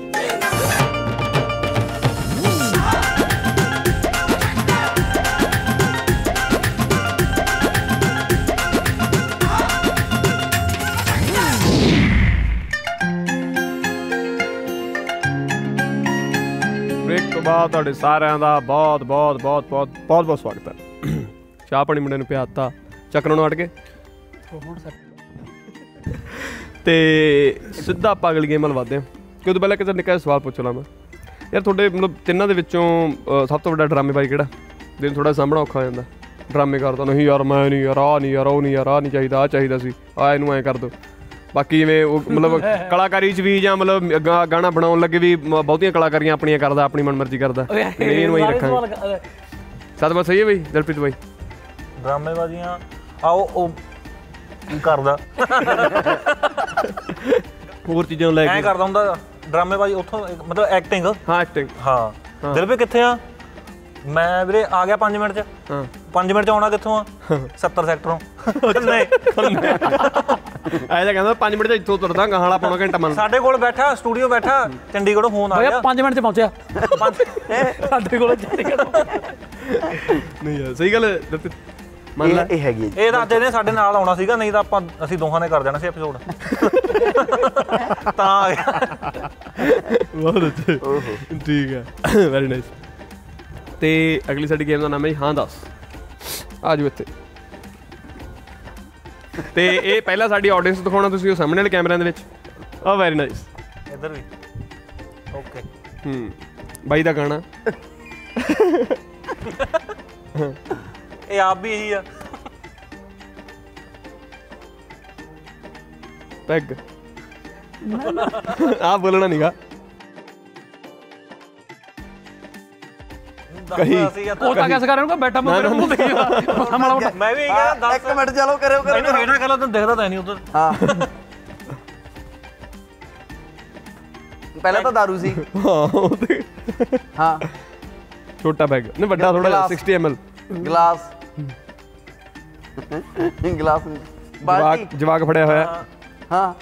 ਤੁਹਾਡੇ ਸਾਰਿਆਂ ਦਾ ਬਹੁਤ ਬਹੁਤ ਬਹੁਤ ਬਹੁਤ ਬਹੁਤ ਬਹੁਤ ਸਵਾਗਤ ਹੈ। ਚਾਹ ਪਾਣੀ ਮੁੰਡੇ ਨੂੰ ਪਿਆਤਾ। ਚੱਕਰਾਂ ਨੂੰ ਅੜ ਕੇ। ਤੇ ਸਿੱਧਾ ਆਪਾਂ ਅਗਲੀ ਗੇਮ ਵੱਲ ਵਧਦੇ ਹਾਂ। ਕਿ ਉਹ ਤੋਂ ਪਹਿਲਾਂ ਕਿਸੇ ਨਿੱਕਾ ਜਿਹਾ ਸਵਾਲ ਪੁੱਛ ਲਾਂ ਮੈਂ। ਯਾਰ, ਤੁਹਾਡੇ ਮਤਲਬ ਤਿੰਨਾਂ ਦੇ ਵਿੱਚੋਂ ਸਭ ਤੋਂ ਵੱਡਾ ਡਰਾਮੇਬਾਜ਼ ਕਿਹੜਾ? ਦਿਨ ਥੋੜਾ ਸਾਹਮਣਾ ਔਖਾ ਹੋ ਜਾਂਦਾ। ਡਰਾਮੇ ਕਰਦਾ ਨਹੀਂ ਯਾਰ, ਮੈਂ ਨਹੀਂ ਯਾਰ ਆ ਨਹੀਂ ਯਾਰ, ਉਹ ਨਹੀਂ ਯਾਰ ਆ ਨਹੀਂ ਚਾਹੀਦਾ ਆ ਚਾਹੀਦਾ ਸੀ। ਆ ਇਹਨੂੰ ਐ ਕਰ ਦੋ। ਬਾਕੀ ਜਿਵੇਂ ਉਹ ਮਤਲਬ ਕਲਾਕਾਰੀ ਚ ਵੀ ਜਾਂ ਮਤਲਬ ਗਾਣਾ ਬਣਾਉਣ ਲੱਗੇ ਵੀ ਬਹੁਤੀਆਂ ਕਲਾਕਾਰੀਆਂ ਆਪਣੀਆਂ ਕਰਦਾ ਆਪਣੀ ਮਨਮਰਜ਼ੀ ਕਰਦਾ। ਨਹੀਂ, ਇਹਨੂੰ ਐਂ ਰੱਖਾਂਗੇ। ਸੱਤ ਬਸ ਸਹੀ ਹੈ ਬਈ ਦਿਲਪ੍ਰੀਤ ਬਾਈ। ਡਰਾਮੇਬਾਜ਼ੀਆਂ ਆਓ ਉਹ ਕਰਦਾ? ਹੋਰ ਚੀਜ਼ਾਂ ਲੈ ਐਂ ਕੇ ਕਰਦਾ ਹੁੰਦਾ ਡਰਾਮੇਬਾਜ਼ੀ ਉੱਥੋਂ ਮਤਲਬ ਐਕਟਿੰਗ ਹਾਂ ਐਕਟਿੰਗ ਹਾਂ। ਦਿਲ ਵੀ ਕਿੱਥੇ ਆ? ਮੈਂ ਵੀਰੇ ਆ ਗਿਆ 5 ਮਿੰਟ ਚ। ਹਾਂ। 5 ਮਿੰਟ ਚ ਆਉਣਾ ਕਿੱਥੋਂ ਆ? 70 ਸੈਕਟਰੋਂ। ਨਹੀਂ ਐਂ ਤਾਂ ਕਹਿੰਦਾ 5 ਮਿੰਟ ਚ ਇੱਥੋਂ ਤੁਰਦਾ ਗਾਹਾਂ ਪੌਣਾ ਘੰਟਾ ਮੰਨ। ਸਾਡੇ ਕੋਲ ਬੈਠਾ ਸਟੂਡੀਓ ਬੈਠਾ ਚੰਡੀਗੜ੍ਹੋਂ ਫੋਨ ਆ ਗਿਆ। 5 ਮਿੰਟ ਚ ਪਹੁੰਚਿਆ। ਸਾਡੇ ਕੋਲ ਚੰਡੀਗੜ੍ਹ। ਨਹੀਂ ਯਾਰ ਸਹੀ ਗੱਲ ਮੰਨ ਲੈ। ਇਹ ਹੈਗੀ। ਇਹ ਦੱਸਦੇ ਨੇ ਸਾਡੇ ਨਾਲ ਆਉਣਾ ਸੀਗਾ ਨਹੀਂ ਤਾਂ ਆਪਾਂ ਅਸੀਂ ਦੋਹਾਂ ਨੇ ਕਰ ਦੇਣਾ ਸੀ ਐਪੀਸੋਡ ਤਾਂ ਆ ਗਿਆ। ਬਹੁਤ ਅੱਛੇ। ਠੀਕ ਹੈ। [COUGHS] ਵੈਰੀ ਨਾਈਸ ਤੇ ਅਗਲੀ ਸਾਡੀ ਗੇਮ ਦਾ ਨਾਮ ਹੈ ਜੀ ਹਾਂ ਦੱਸ। ਆ ਜਾਓ ਇੱਥੇ। ਤੇ ਇਹ ਪਹਿਲਾਂ ਸਾਡੀ ਆਡੀਅנס ਦਿਖਾਉਣਾ ਤੁਸੀਂ ਉਹ ਸਾਹਮਣੇ ਵਾਲੇ ਕੈਮਰਿਆਂ ਦੇ ਵਿੱਚ। ਆ ਵੈਰੀ ਨਾਈਸ ਇੱਧਰ ਵੀ। ਓਕੇ ਹੂੰ ਬਾਈ ਦਾ ਗਾਣਾ। ਇਹ ਆਪ ਵੀ ਇਹੀ ਆ। ਪੈਗ। ਆ ਬੋਲਣਾ ਨਹੀਂਗਾ ਕਹੀ। ਉਹ ਤਾਂ ਕਿਸ ਕਰਨ ਨੂੰ ਬੈਠਾ ਮੈਂ ਮੂੰਹ ਦੇਖੀ ਮਾੜਾ ਮੋਟਾ ਮੈਂ ਵੀ ਇਹ ਇੱਕ ਮਿੰਟ ਚਲੋ ਕਰਿਓ ਮੈਨੂੰ ਕਰਿਓ ਰੇਡਰ ਕਲਰ ਤਾਂ ਦਿਖਦਾ ਤਾਂ ਨਹੀਂ ਉਧਰ। ਹਾਂ। ਪਹਿਲਾਂ ਤਾਂ दारू ਸੀ। ਹਾਂ ਉਹ ਤੇ ਹਾਂ। ਛੋਟਾ ਬੈਗ ਨਹੀਂ ਵੱਡਾ ਥੋੜਾ ਗਲਾਸ। 60 ml glass. ਗਲਾਸ। ਬਾਲਟੀ। ਜਵਾਕ ਜਵਾਕ ਫੜਿਆ ਹੋਇਆ। ਹਾਂ।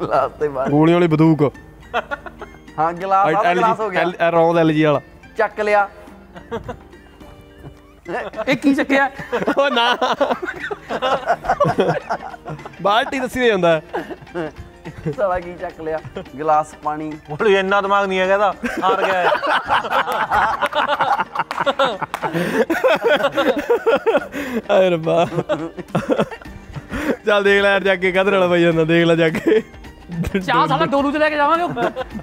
ਗਲਾਸ ਤੇ ਬਾਲਟੀ। ਗੋਲੀਆਂ ਵਾਲੀ ਬੰਦੂਕ। ਹਾਂ ਗਲਾਸ ਆ ਗਲਾਸ ਹੋ ਗਿਆ। ਰੌਂਦ ਐਲਜੀ ਵਾਲਾ। ਚੱਕ ਲਿਆ। ਇਹ ਕੀ ਚੱਕਿਆ? ਉਹ ਨਾ। ਬਾਲਟੀ ਦੱਸੀ ਦੇ ਜਾਂਦਾ ਸਾਲਾ ਕੀ ਚੱਕ ਲਿਆ? ਗਲਾਸ ਪਾਣੀ। ਬੋਲੀ ਇੰਨਾ ਦਿਮਾਗ ਨਹੀਂ ਹੈਗਾ ਇਹਦਾ। ਹਾਰ ਗਿਆ ਹੈ। ਆਏ ਰੱਬਾ। ਚੱਲ ਦੇਖ ਲੈ ਯਾਰ ਜਾ ਕੇ ਕਦਰ ਵਾਲਾ ਪਈ ਜਾਂਦਾ ਦੇਖ ਲੈ ਜਾ ਕੇ। ਚਾਹ ਸਾਲਾ ਡੋਲੂ ਚ ਲੈ ਕੇ ਜਾਵਾਂਗੇ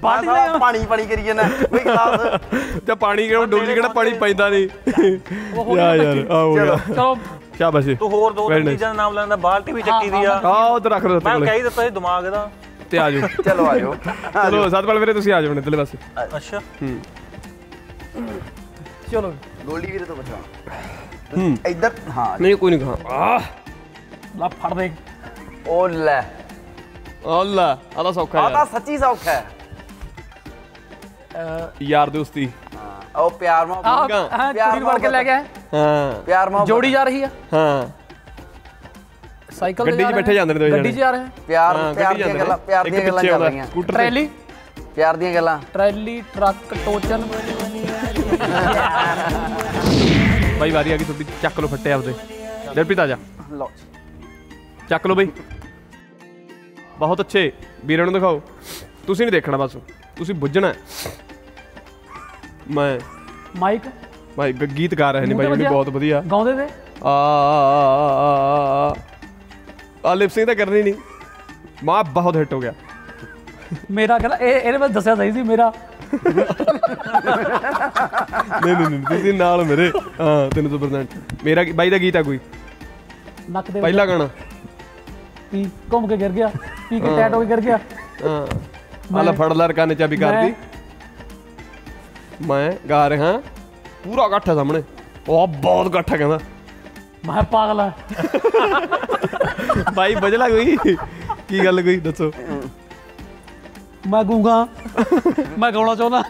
ਬਾਲਟੀ ਲੈ ਪਾਣੀ ਪਾਣੀ ਕਰੀ ਜਾਂਦਾ। ਵੀ ਗਲਾਸ। ਤੇ ਪਾਣੀ ਕਿਹੜਾ ਡੋਲੀ ਕਿਹੜਾ ਪਾਣੀ ਪੈਂਦਾ ਨਹੀਂ। ਯਾਰ ਆ ਹੋ ਗਿਆ। ਚਲੋ। ਸ਼ਾਬਾਸ਼ ਤੂੰ ਹੋਰ ਦੋ ਤਿੰਨ. ਚੀਜ਼ਾਂ ਦਾ ਨਾਮ ਲੈਂਦਾ ਬਾਲਟੀ ਵੀ ਚੱਕੀ ਦੀ ਆ। ਆ ਉਧਰ ਰੱਖ ਲਓ ਮੈਂ ਕਹਿ ਦਿੱਤਾ ਸੀ ਦਿਮਾਗ ਇਹਦਾ ਤੇ ਆ ਜਾਓ। ਚਲੋ ਆ ਜਾਓ। [LAUGHS] ਚਲੋ ਸਤਪਾਲ ਵੀਰੇ ਤੁਸੀਂ ਆ ਜਾਓ ਨਿਤਲੇ ਪਾਸੇ ਅੱਛਾ। ਹੂੰ। ਚਲੋ। ਗੋਲਡੀ ਵੀਰੇ ਤੋਂ ਬਚਾ ਹੂੰ। ਇੱਧਰ ਹਾਂ। ਨਹੀਂ ਕੋਈ ਨਹੀਂ ਕਹਾ ਆ ਲਾ ਫੜ ਦੇ। ਉਹ ਲੈ। ਅੱਲਾ ਆ ਤਾਂ ਸੌਖਾ ਯਾਰ। ਸੱਚੀ ਸੌਖਾ ਹੈ। ਯਾਰ ਦੋਸਤੀ। ਹਾਂ, ਉਹ ਪਿਆਰ ਮਾ ਆਹ ਗਾ। ਹਾਂ, ਪਿਆਰ ਫੜ ਕੇ ਲੈ ਗਿਆ। ਹਾਂ। ਪਿਆਰ ਮਾ ਜੋੜੀ ਜਾ ਰਹੀ ਆ। ਹਾਂ। ਸਾਈਕਲ ਤੇ ਗੱਡੀ 'ਚ ਬੈਠੇ ਜਾਂਦੇ ਨੇ ਦੋਵੇਂ ਗੱਡੀ 'ਚ ਜਾਣੇ। ਜਾ ਰਹੇ। ਪਿਆਰ ਪਿਆਰ ਦੀਆਂ ਗੱਲਾਂ। ਪਿਆਰ ਦੀਆਂ ਗੱਲਾਂ ਚੱਲ ਰਹੀਆਂ। ਟਰੈਲੀ? ਪਿਆਰ ਦੀਆਂ ਗੱਲਾਂ। Trolley truck ਟੋਚਨ। ਬਾਈ ਵਾਰੀ ਆ ਗਈ ਤੁਹਾਡੀ। ਚੱਕ ਲਓ ਫੱਟੇ ਆਪਦੇ। ਆ ਜਾ। ਲਓ। ਚੱਕ ਲਓ ਬਈ। ਬਹੁਤ ਅੱਛੇ ਵੀਰਾਂ ਨੂੰ ਦਿਖਾਓ। ਤੁਸੀਂ ਨਹੀਂ ਦੇਖਣਾ ਬਸ। ਤੁਸੀਂ ਬੁੱਝਣਾ। ਮੈਂ ਮਾਈਕ। ਭਾਈ ਗੀਤ ਗਾ ਰਹੇ ਨੇ ਵੀ ਬਹੁਤ ਵਧੀਆ। ਗਾਉਂਦੇ ਤੇ ਆ ਆ ਲਿਪਸਿੰਗ ਤਾਂ ਕਰਨੀ ਨਹੀਂ। ਮਾਂ ਬਹੁਤ ਹਿੱਟ ਹੋ ਗਿਆ। ਮੇਰਾ ਕਹਿੰਦਾ ਇਹ ਇਹਨੇ ਮੈਨੂੰ ਦੱਸਿਆ ਸਹੀ ਸੀ ਮੇਰਾ। ਨਹੀਂ ਨਹੀਂ ਨਹੀਂ ਤੁਸੀਂ ਨਾਲ ਮੇਰੇ। ਹਾਂ 300% ਮੇਰਾ ਬਾਈ ਦਾ ਗੀਤ ਆ ਕੋਈ? ਨੱਕ ਦੇ ਪਹਿਲਾ ਗਾਣਾ। ਪੀ ਘੁੰਮ ਕੇ ਗਿਰ ਗਿਆ ਪੀ ਕੇ ਟੈਟ ਹੋ ਕੇ ਗਿਰ ਗਿਆ। ਹਾਂ। ਆਲਾ ਫੜ ਲੈ ਰਕਾਨੇ ਚਾਬੀ ਕਰਦੀ ਮੈਂ ਗਾ ਰਿਹਾ ਪੂਰਾ ਹੈ ਸਾਹਮਣੇ। ਉਹ ਬਹੁਤ ਹੈ ਕਹਿੰਦਾ। ਮੈਂ ਪਾਗਲ ਆ। ਬਾਈ ਬਜਲਾ ਕੋਈ? ਕੀ ਗੱਲ ਕੋਈ? ਦੱਸੋ। ਮੈਂ ਗੂੰਗਾ। ਮੈਂ ਗਾਉਣਾ ਚਾਹੁੰਦਾ।